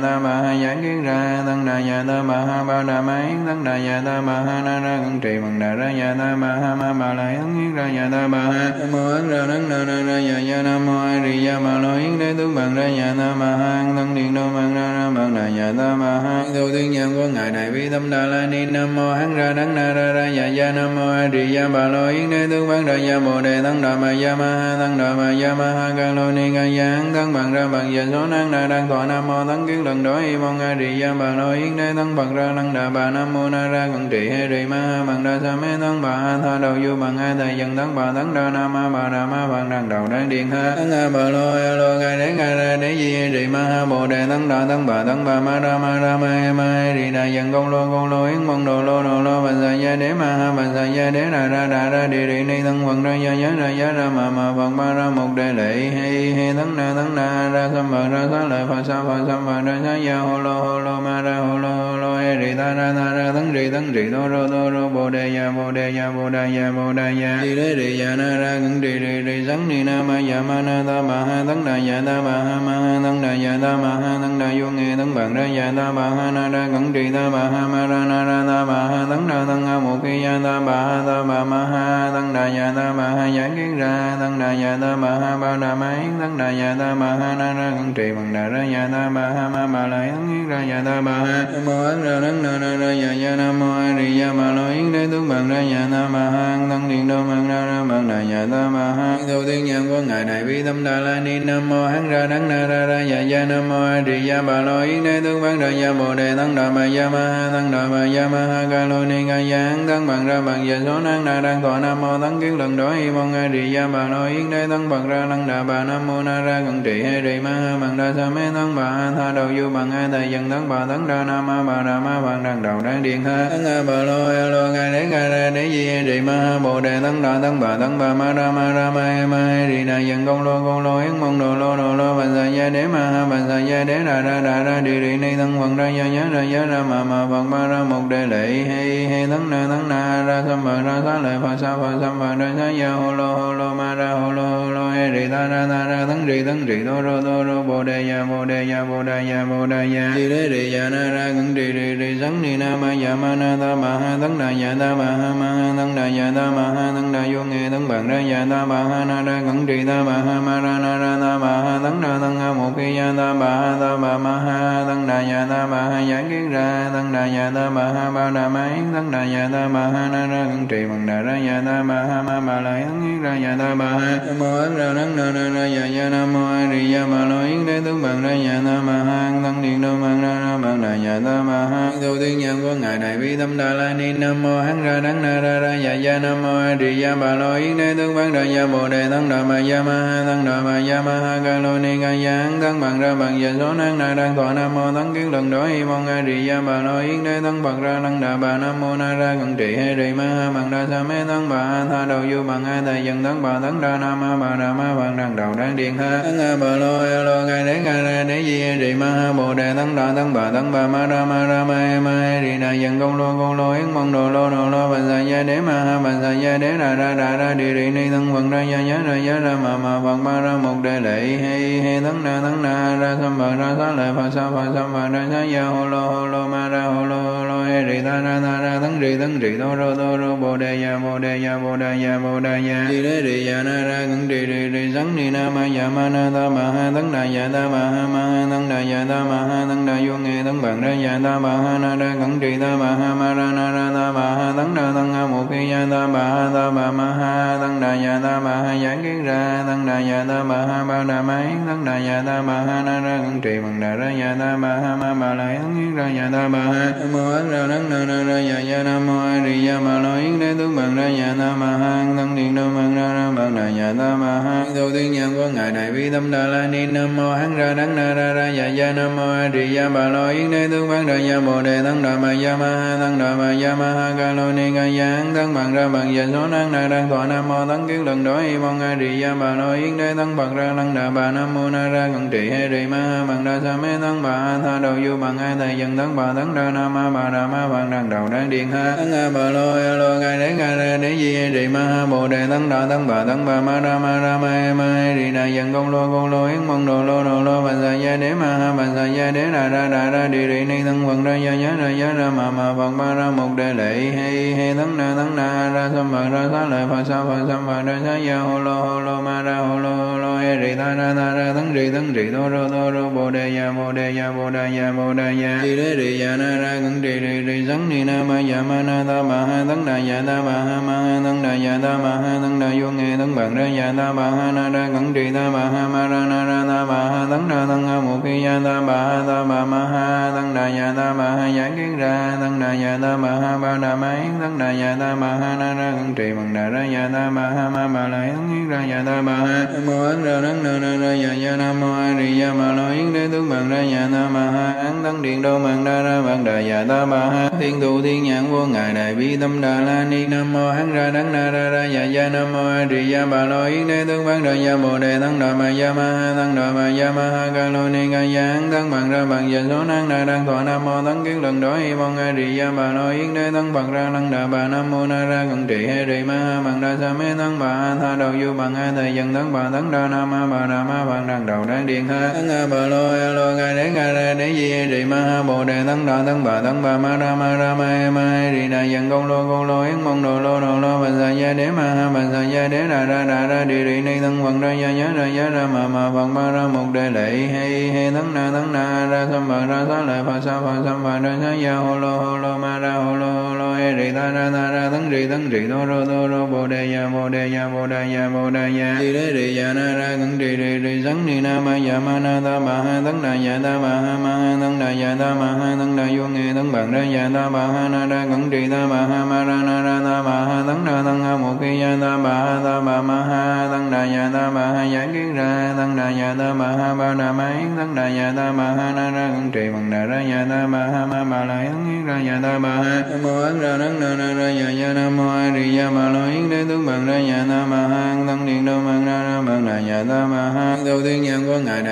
ta ma ha giảng kiến ra thân đà ya ta ma ha ba đà ma yến thân đà ya ta ma ha na ra cẩn trì bằng đà ra ya ta ma ha ma ma la yến kiến ra ya ta ma ha mô ấn ra tấn na ra ra ya ya nam mô a di đà ma lo yến đế tướng bằng ra ya ta ma ha thân điện đâu bằng ra ra bằng đà ya ta ma ha. Đầu tiên nhân của ngài đại bi tâm đà la ni nam mô hắn ra đấng na ra ra ya ya nam mô a di ya ma lo yến đế tướng bằng ra ya bồ đề thân đà ma ya ma ha thân đà ma ya ma ha ca lô ni ca ya hắn thân bằng ra bằng ya số năng na đang thọ nam mô thân kiến lần đó y mong a di ya ma lo yến đế thân bằng ra lăng đà bà nam mô na ra cận trị hay rì ma ha bằng đa sa mê thân bà ha tha đầu du bằng hai thầy dân thân bà thân đa nam ma bà đà ma bằng đằng đầu đang điện ha. Thân a bà lô a lô gai đế gai ra đế di rì ma ha bồ đề tăng đà tăng bà tăng bà ma ra ma ra ma ma rì đà dân công lô công lô, yến mong đồ, lô đồ, lô, bà sa ya đế, ma ha, bà sa ya đế, ra ra đà ra đi đi ni, thân quần, ra ya ya ra ya ra ma ma phật ma ra, một đề lệ hay hay tăng na tăng na ra sam bà ra sa lợi phật sa phật sam bà ra sa ya hồ lô hồ lô, ma, ra hồ lô hồ lô hay rì, ta, ra ta, ra tăng rì tăng rì, đô, rô đô, rô, bồ đề ya bồ đề ya bồ đề ya bồ đề ya đi đế rì ya na, ra cẩn rì rì rì sắn ni, na, ma ya ma, na, ta, ma, ha tăng đà ya ta, ma, ha ma, ha tăng đà ya ta, ma, ha thân đà vô nghe thân bạn ra già ta bà ha na ra cẩn trì ta bà ha ma ra na ra ta ma ha thân đà thân ha một khi ya ta bà ha ta ma ma ha thân đà già ta ma ha giải kiến ra thân đà già ta ma ha ba đà ma yến thân đà già ta ma ha na ra cẩn trì bằng đà ra già ta ma ha ma ma la yến kiến ra già ta ma ha mô ấn ra đấng na ra ra già ya nam mô a di ya ma lo yến đế tướng bằng ra già ta ma ha thân điện đô bằng ra ra bằng đà già ta ma ha đầu tiên nhân của ngài đại bi tâm đà la ni nam mô hắn ra đấng na ra ra già ya nam mô a di ya bà lo yến đế tướng văn ra ya bồ đề thân đà bà ya ma ha thân đà bà ya ma ha ca lô ni ca gia hắn thân bằng ra bằng giờ số năng na đang thọ nam mô thân kiến lần đó y mong a di gia bà lo yến đế thân bằng ra lăng đà bà nam mô na ra cận trị hay trì ma ha bằng đa sa mê thân bà ha tha đầu du bằng a thầy dân thân bà thân đa nam ma bà đà ma bằng đằng đầu đang điện ha thân a bà lo a lo ca đế ca ra đế di hay trì ma ha bồ đề thân đà thân bà thân bà ma ra ma ra ma ma trì đại dân công lô công lô yến mong đồ lô đồ lô bà sa gia đế ma ha bà sa gia đế đà ra ra ra đi đi ni thân quần ra ya ya ra ya ra ma ma phật ba ra một đề lệ. Hay hay thân na thân na, ra sam ba ra sa lợi phật sa, phật sam ba ra sa ya hồ lô hồ lô, ma ra hồ lô hồ lô, he rì, ta ra ta ra, thân rì thân rì, đô rô đô rô bồ đề ya bồ đề ya bồ đề ya bồ đề ya đi đế rì ya na, ra cẩn rì rì rì sắn ni, na, ma ya ma, na, ta, ma, ha, thân, đà ya ta, ma, ha ma, ha, thân, đà ya ta, ma, ha, thân, đà, vô, nghe, thân bằng ra ya ta, ma, ha, na, ra cẩn rì, ta, ma, ha, ma, ra, na, ra, ta, ma, ha, thân, đà, thân ha một khi ya ta, ma, ha, ta ma ma ha tăng đà ya ta ma ha giải kiến ra tăng đà ya ta ma ha ba đà ma tăng đà ya ta ma ha na ra cẩn trì bằng đà ra ya ta ma ha ma ba la yến kiến ra ya ta ba ha mô ấn ra nắng na ra ra ya ya nam mô a di đà ma lo yến đế tướng bằng ra ya ta ma ha tăng điện đô bằng ra ra bằng đà ya ta ma ha tu tiên nhân của ngài đại bi tâm đà la ni nam mô hắn ra nắng na ra ra ya ya nam mô a di đà ma lo yến đế tướng bằng ra ya bồ đề tăng đà ma ya ma ha tăng đà ma ya ma ha ca lo ni ca ya tăng bằng ra bằng giờ số năng na đang thọ nam mô tăng kiến lần đó y mong a di đà bà lo yến đế tăng bằng ra năng đà bà nam mô na ra cần trị hay rì ma ha bằng đa sa mê tăng bà tha đầu du bằng a thầy dân tăng bà tăng đa nam ma bà đà ma bằng đằng đầu đang điện ha tăng a bà lo a lo gai đế gai ra đế di rì ma ha bồ đề tăng đà tăng bà tăng bà ma ra ma ra ma e ma e rì đà dân công lô công lô yến mong đồ lô đồ lô bà sa gia đế ma ha bà sa gia đế ra ra ra ra đi rì ni tăng vận ra gia giá ra giá ra ma ma bằng ma ra một đề lệ hay hay tăng na tăng na ra sam bà ra sa lợi phật sa phật sam phật ra sa ya hồ lô hồ lô ma ra hồ lô hồ lô e rì ta ra ta ra tấn rì tấn rì tô rô tô rô bồ đề ya bồ đề ya bồ đề ya bồ đề ya rì đế rì ya na ra cẩn rì rì rì sắn ni na ma ya ma na ta ma ha tấn đà ya ta ma ha ma ha tấn đà ya ta ma ha tấn đà vô nghe tấn bằng ra ya ta ma ha na ra cẩn rì ta ma ha ma ra na ra ta ma ha tấn đà tấn ha một khi ya ta ma ha ta ma ma ha tấn đà ya ta ma ha giải kiến ra tấn đà ya ta ma ha ba đà ma tấn đà ya ta ma ha na ra cẩn trì bằng đà ra ya ta ma ha ma ba la yến yến ra ya ta ma ha. Nam mô ấn ra nắng na na ra ya ya nam mô a di ya ma lo yến đế tướng bằng ra ya ta ma ha, thân điện đô bằng ra ra bằng đà ya ta ma ha. Đầu tiên nhân của ngài đại bi tâm đà la ni, nam mô hắn ra đắng na ra ra dạ ya ya nam mô a di ya ma lo yến đế tướng bằng ra ya bồ đề thân đà ma ya ma ha, thân đà ma ya ma ha, ca lo ni ca ya thân bằng ra bằng giờ số năng na đang thọ nam mô thân kiến lần đối y mong a di ya ma lo yến đế thân bằng ra năng đà bà, nam mô na ra cận trị hay rì ma ha bằng đa sa mê tăng bà tha đầu du bằng ai thầy dân tăng bà tăng đa nam ma bà đà ma bằng đằng đầu đang điện ha tăng a bà lo a lo gai đế gai đế đế di hay ma ha bồ đề tăng đà tăng bà tăng bà ma đa ma đa ma e ma e rì đà dân công lô công lô yến mong đồ lô đồ lô bà sa gia đế ma ha bà sa gia đế đà đà đà ra đi rì ni tăng quần ra gia giá ra giá ra ma ma bằng ba ra một đề lệ hay hay tăng na tăng na ra sam bà ra sa lợi phật sa phật sam bà ra sa gia hồ lô hồ lô ma ra hồ lô hồ lô e rì ta ra ta ra tăng rì tăng rì tô rô tô rô bồ đề ya bồ đề ya bồ đề ya bồ đề ya đi đế rì ya na ra cẩn rì rì rì sắn ni na ma ya ma na ta ma ha tăng đà ya ta ma ha ma ha tăng đà ya ta ma ha tăng đà vô nghe tăng bằng ra ya ta ma ha na ra cẩn rì ta ma ha ma ra na ra ta ma ha tăng đà tăng ha một khi ya ta ma ha ta ma ma ha tăng đà ya ta ma ha giải kiến ra tăng đà ya ta ma ha ba đà ma yến tăng đà ya ta ma ha na ra cẩn trì bằng đà ra ya ta ma ha ma ma la yến yến ra ya ta ma ha mô ấn ra na na ra ya ya nam mô a di ya ma lo yến kế tướng bằng ra nhà ta ma ha án tăng điện đô bằng đa ra bằng đà già ta ba ha thiên thụ thiên nhãn vô ngài đại bi tâm đà la ni nam mô hắn ra đắng na ra ra già gia nam mô a di đà bà lo yến đế tướng bằng ra gia bồ đề tăng đà ma ya ma ha tăng đà ma ya ma ha ca lo ni ca gia án tăng bằng ra bằng giờ số năng na đang thọ nam mô tấn kiến lần đó y mong a di đà bà lo yến đế tăng bằng ra năng đà bà nam mô na ra cận trị hay trì ma ha bằng đa sa mê tăng bà tha đầu du bằng hai thầy dân tăng bà tăng đa nam ma bà đà ma bằng đằng đầu đang điện ha tăng a bà lo a lo gai đế gai ra đế di rì ma ha bồ đề tấn đà tấn bà tấn bà ma ra ma ra ma e ma e rì đà dân công lô công lô yến mong đồ lô đồ lô bà sa gia đế ma ha bà sa gia đế đà ra đà ra đi rì ni tấn vận ra gia nhớ ra gia ra ma ma vận ba ra một đề lệ hay hay tấn na tấn na ra sam bà ra sa lợi pha sa pha sam bà ra sa ya hồ lô hồ lô ma ra hồ lô hồ lô e rì ta ra ta ra tấn rì tấn rì đô rô đô rô bồ đề ya bồ đề ya bồ đề ya bồ đề ya đi đế rì ya na ra cẩn rì rì rì sắn ni na ma ya ma na ta ma ha tăng đà dạ ta ma ha ma ha tăng đà dạ ta ma ha tăng đà vô nghe tăng bằng ra dạ ta ma ha na ra cẩn trì ta ma ha ma ra na ra ta ma ha tăng đà tăng ha một khi dạ ta bà ha ta ma ma ha tăng đà dạ ta ma ha giải kiến ra tăng đà dạ ta ma ha ba đà ma yến tăng đà dạ ta ma ha na ra cẩn trì bằng đà ra dạ ta ma ha ma ma la yến yến ra dạ ta bà ha mô ấn ra tấn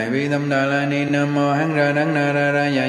của đại bi tâm đà la ni nam mô hắn ra đắng na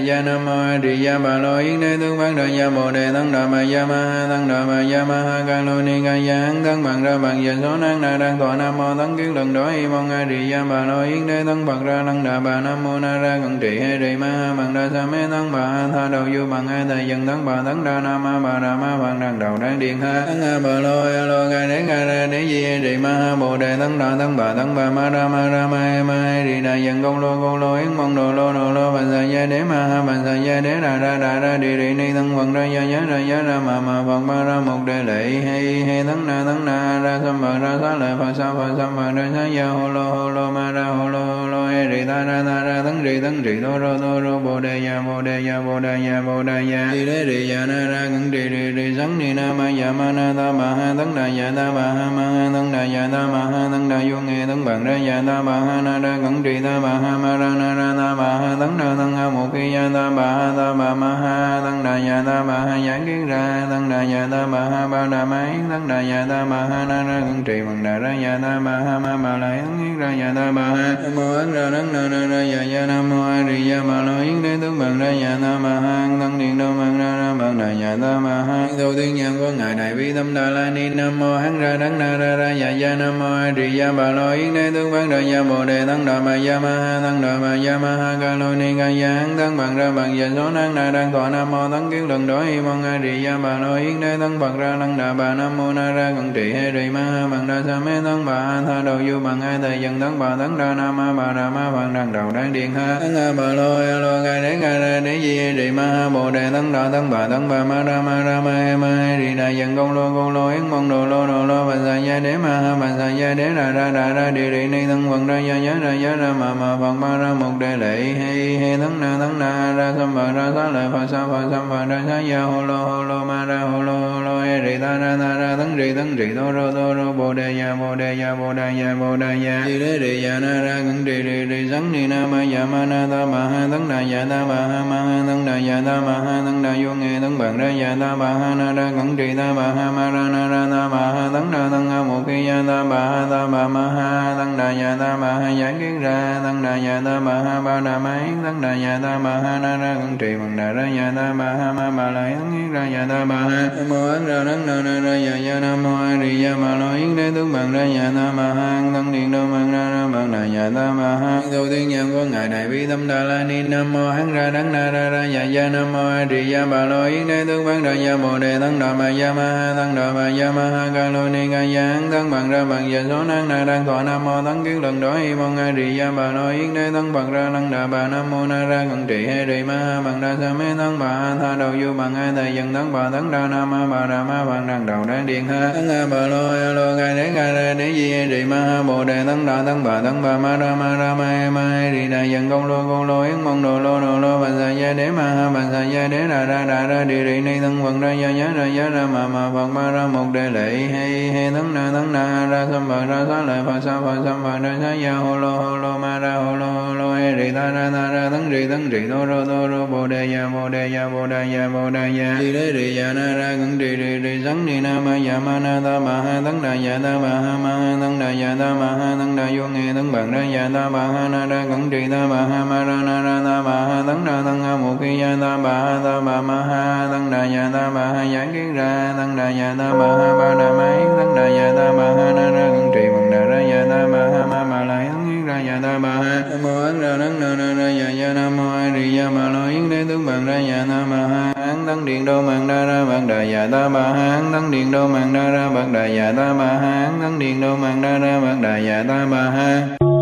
ya nam mô a di đà bà lo yến đế tướng văn ra ya bồ đề tăng đà ma ya ma ha tăng đà ma ya ma ha ca lo ni ca ya tăng bằng ra bằng giờ số năng na đang thọ nam mô tăng kiến lần đó y mong a di đà bà lo yến đế tăng phật ra tăng đà bà nam mô na ra cận trị hệ trì ma ha bằng đa sa mê tăng bà ha tha đầu du bằng hai thầy dân tăng bà tăng đa nam ma bà đà ma bằng đằng đầu đang điện ha tăng a bà lo a lo ca đế ca ra đế di hệ trì ma ha bồ đề tăng đà tăng bà tăng bà ma ra ma ra ma he ma he di đà dân công lô công lô yến mong đồ lô đồ lô bằng sa gia đế ma ha bằng sa gia đế đà ra đà ra đi đi ni thân quần ra gia giá ra giá ra mà mà phật ba ra một đề lệ hay hay tấn na tấn na ra sam phật ra xá lợi phật sa phật sam phật ra xá gia hồ lô hồ lô ma ra hồ lô hồ lô he rì ta ra ta ra tấn rì tấn rì đô rô đô rô bồ đề ya bồ đề ya bồ đề ya bồ đề ya đi đế rì ya na ra cẩn rì rì rì sắn ni na ma ya ma na ta ma ha tấn đà ya ta ma ha ma ha tấn đà ya ta ma ha tấn đà vô nghe tấn bằng ra ya ta ma ha na ra cẩn rì ta ma ha ma ra na ra ta ma ha tấn đà tấn ha một khi ya ta ma ha ta ma ma ha tăng đà ya ta ma ha giảng kiến ra tăng đà ya ta ma ha ba đà ma yến tấn đà ya ta ma ha na ra cẩn trì bằng đà ra ya ta ma ha ma ma la yến kiến ra ya ta ba ha nam mô ấn ra đấng na ra ra ya ya nam mô a di đà ma lo yến đế tướng bằng ra ya ta ma ha tăng điện đô bằng ra ra bằng đà ya ta ma ha đầu tiên nhân của ngài đại bi tâm đà la ni nam mô hắn ra đấng na ra ra ya ya nam mô a di đà ma lo yến đế tướng bằng ra ya bồ đề tăng đà ma ya ma ha tăng đà ma ya ma ha ca lo ni ca ya tăng bằng bằng ra bằng giờ số năng đà đang thọ nam mô tấn kiến lần đối y mong a di đà bà lo yến đế tấn bằng ra năng đà bà nam mô na ra cận trị hệ trì ma ha bằng đa sa mê tấn bà a tha đầu du bằng hai thầy dân tấn bà tấn đa nam ma bà đà ma bằng đằng đầu đang điện ha tấn a bà lo a lo gai đế gai ra đế di hệ trì ma ha bồ đề tấn đà tấn bà tấn bà ma ra ma ra ma he ma he di đà dân công lô công lô yến mong đồ lô đồ lô bà sa gia đế ma ha bà sa gia đế ra ra ra ra đi đi ni tấn quần ra gia nhớ ra gia ra ma ma bằng ma ra một đề lệ he he tấn na tấn na ra sam bà ra sa lợi pha sa pha sam pha ra sa ya hô lô hô lô ma ra hô lô hô lô e rì ta ra ta ra tấn rì tấn rì do rô đô rô bồ đề ya bồ đề ya bồ đề ya bồ đề ya di đế rì ya na ra cẩn rì rì rì sắn ni na ma ya ma na ta ma ha tấn đà ya ta ma ha ma ha tấn đà ya ta ma ha tấn đà vô nghe tấn bằng ra ya ta ma ha na ra cẩn rì ta ma ha ma ra na ra ta ma ha tấn đà tấn ha một khi ya ta ma ha ta ma ma ha tấn đà ya ta ma ha giải kiến ra tấn đà ya ta ma ha ba đà ma tấn đà ya ta ma ha na ra cẩn trì bằng đà ra ya ta ma ha ma ba la yến yến ra ya ta ma ha mô ấn ra đấng na na ra ya ya nam mô a di đà ma lo yến đế tướng bằng ra ya ta ma ha thân điện đô bằng ra ra bằng đà ya ta ma ha đầu tiên nhân của ngài đại bi tâm đà la ni nam mô hắn ra đấng na ra ra ya ya nam mô a di đà ma lo yến đế tướng bằng ra ya bồ đề thân đà ma ya ma ha thân đà ma ya ma ha ca lo ni ca ya hắn tấn bằng ra bằng ya số năng na đang thọ nam mô thân kiến lần đó y mong a di đà ma lo yến đế thân bằng ra lăng đà bà nam mô na ra cận trì đề ma bằng đa sa mê tấn bà tha đầu du bằng ai thầy dân tấn bà tấn đa nam ma bà đà ma bằng đằng đầu đang điện, ha tấn a bà lo a lo, gai, đế, gai ra đế, di hệ ma bồ đề tấn đà tấn bà tấn bà ma ra ma ra ma he ma he di, đà, dân công lô công lô, yến mong đồ, lô đồ, lô, bà, sa, gia, đế, ma, ha, bà, sa, gia, đế ra ra ra ra đi đi ni, thân, quần ra gia, giá ra giá ra ma ma, phật, ma, ra một đề lệ hay hay tấn na tấn na, ra sam bà ra sa lợi, phật, sa, phật sam phật, ra sa gia hồ lô hồ lô, ma, ra hồ lô hồ lô, he rì ta, ra ta, ra tấn rì tấn rì đô rô đô rô bồ đề ya bồ đề ya bồ đề ya bồ đề ya đi đế rì ya na ra cẩn rì rì rì sắn ni na ma ya ma na ta ma ha tấn đà ya ta ma ha ma ha tấn đà ya ta ma ha tấn đà vô nghe tấn bằng ra ya ta ma ha na ra cẩn rì ta ma ha ma ra na ra ta ma ha tấn đà tấn ha một khi ya ta ma ha ta ma ma ha tấn đà ya ta ma ha giảng kiến ra tấn đà ya ta ma ha ba đà ma yến tấn đà ya ta ma ha na ra cẩn trì bằng đà ra ya ta ma ha ma ma la yến yến ra ya ta ma ha nam mô ấn ra đấng na na ra ya ya nam mô a di đà ma lo yến đế tướng bằng ra ya ta ma ha an tăng điện đô bằng đa ra bằng đà già dạ ta ba ha an tăng điện đô bằng đa ra bằng đà già dạ ta ba ha an tăng điện đô bằng đa ra bằng đà già dạ ta ba ha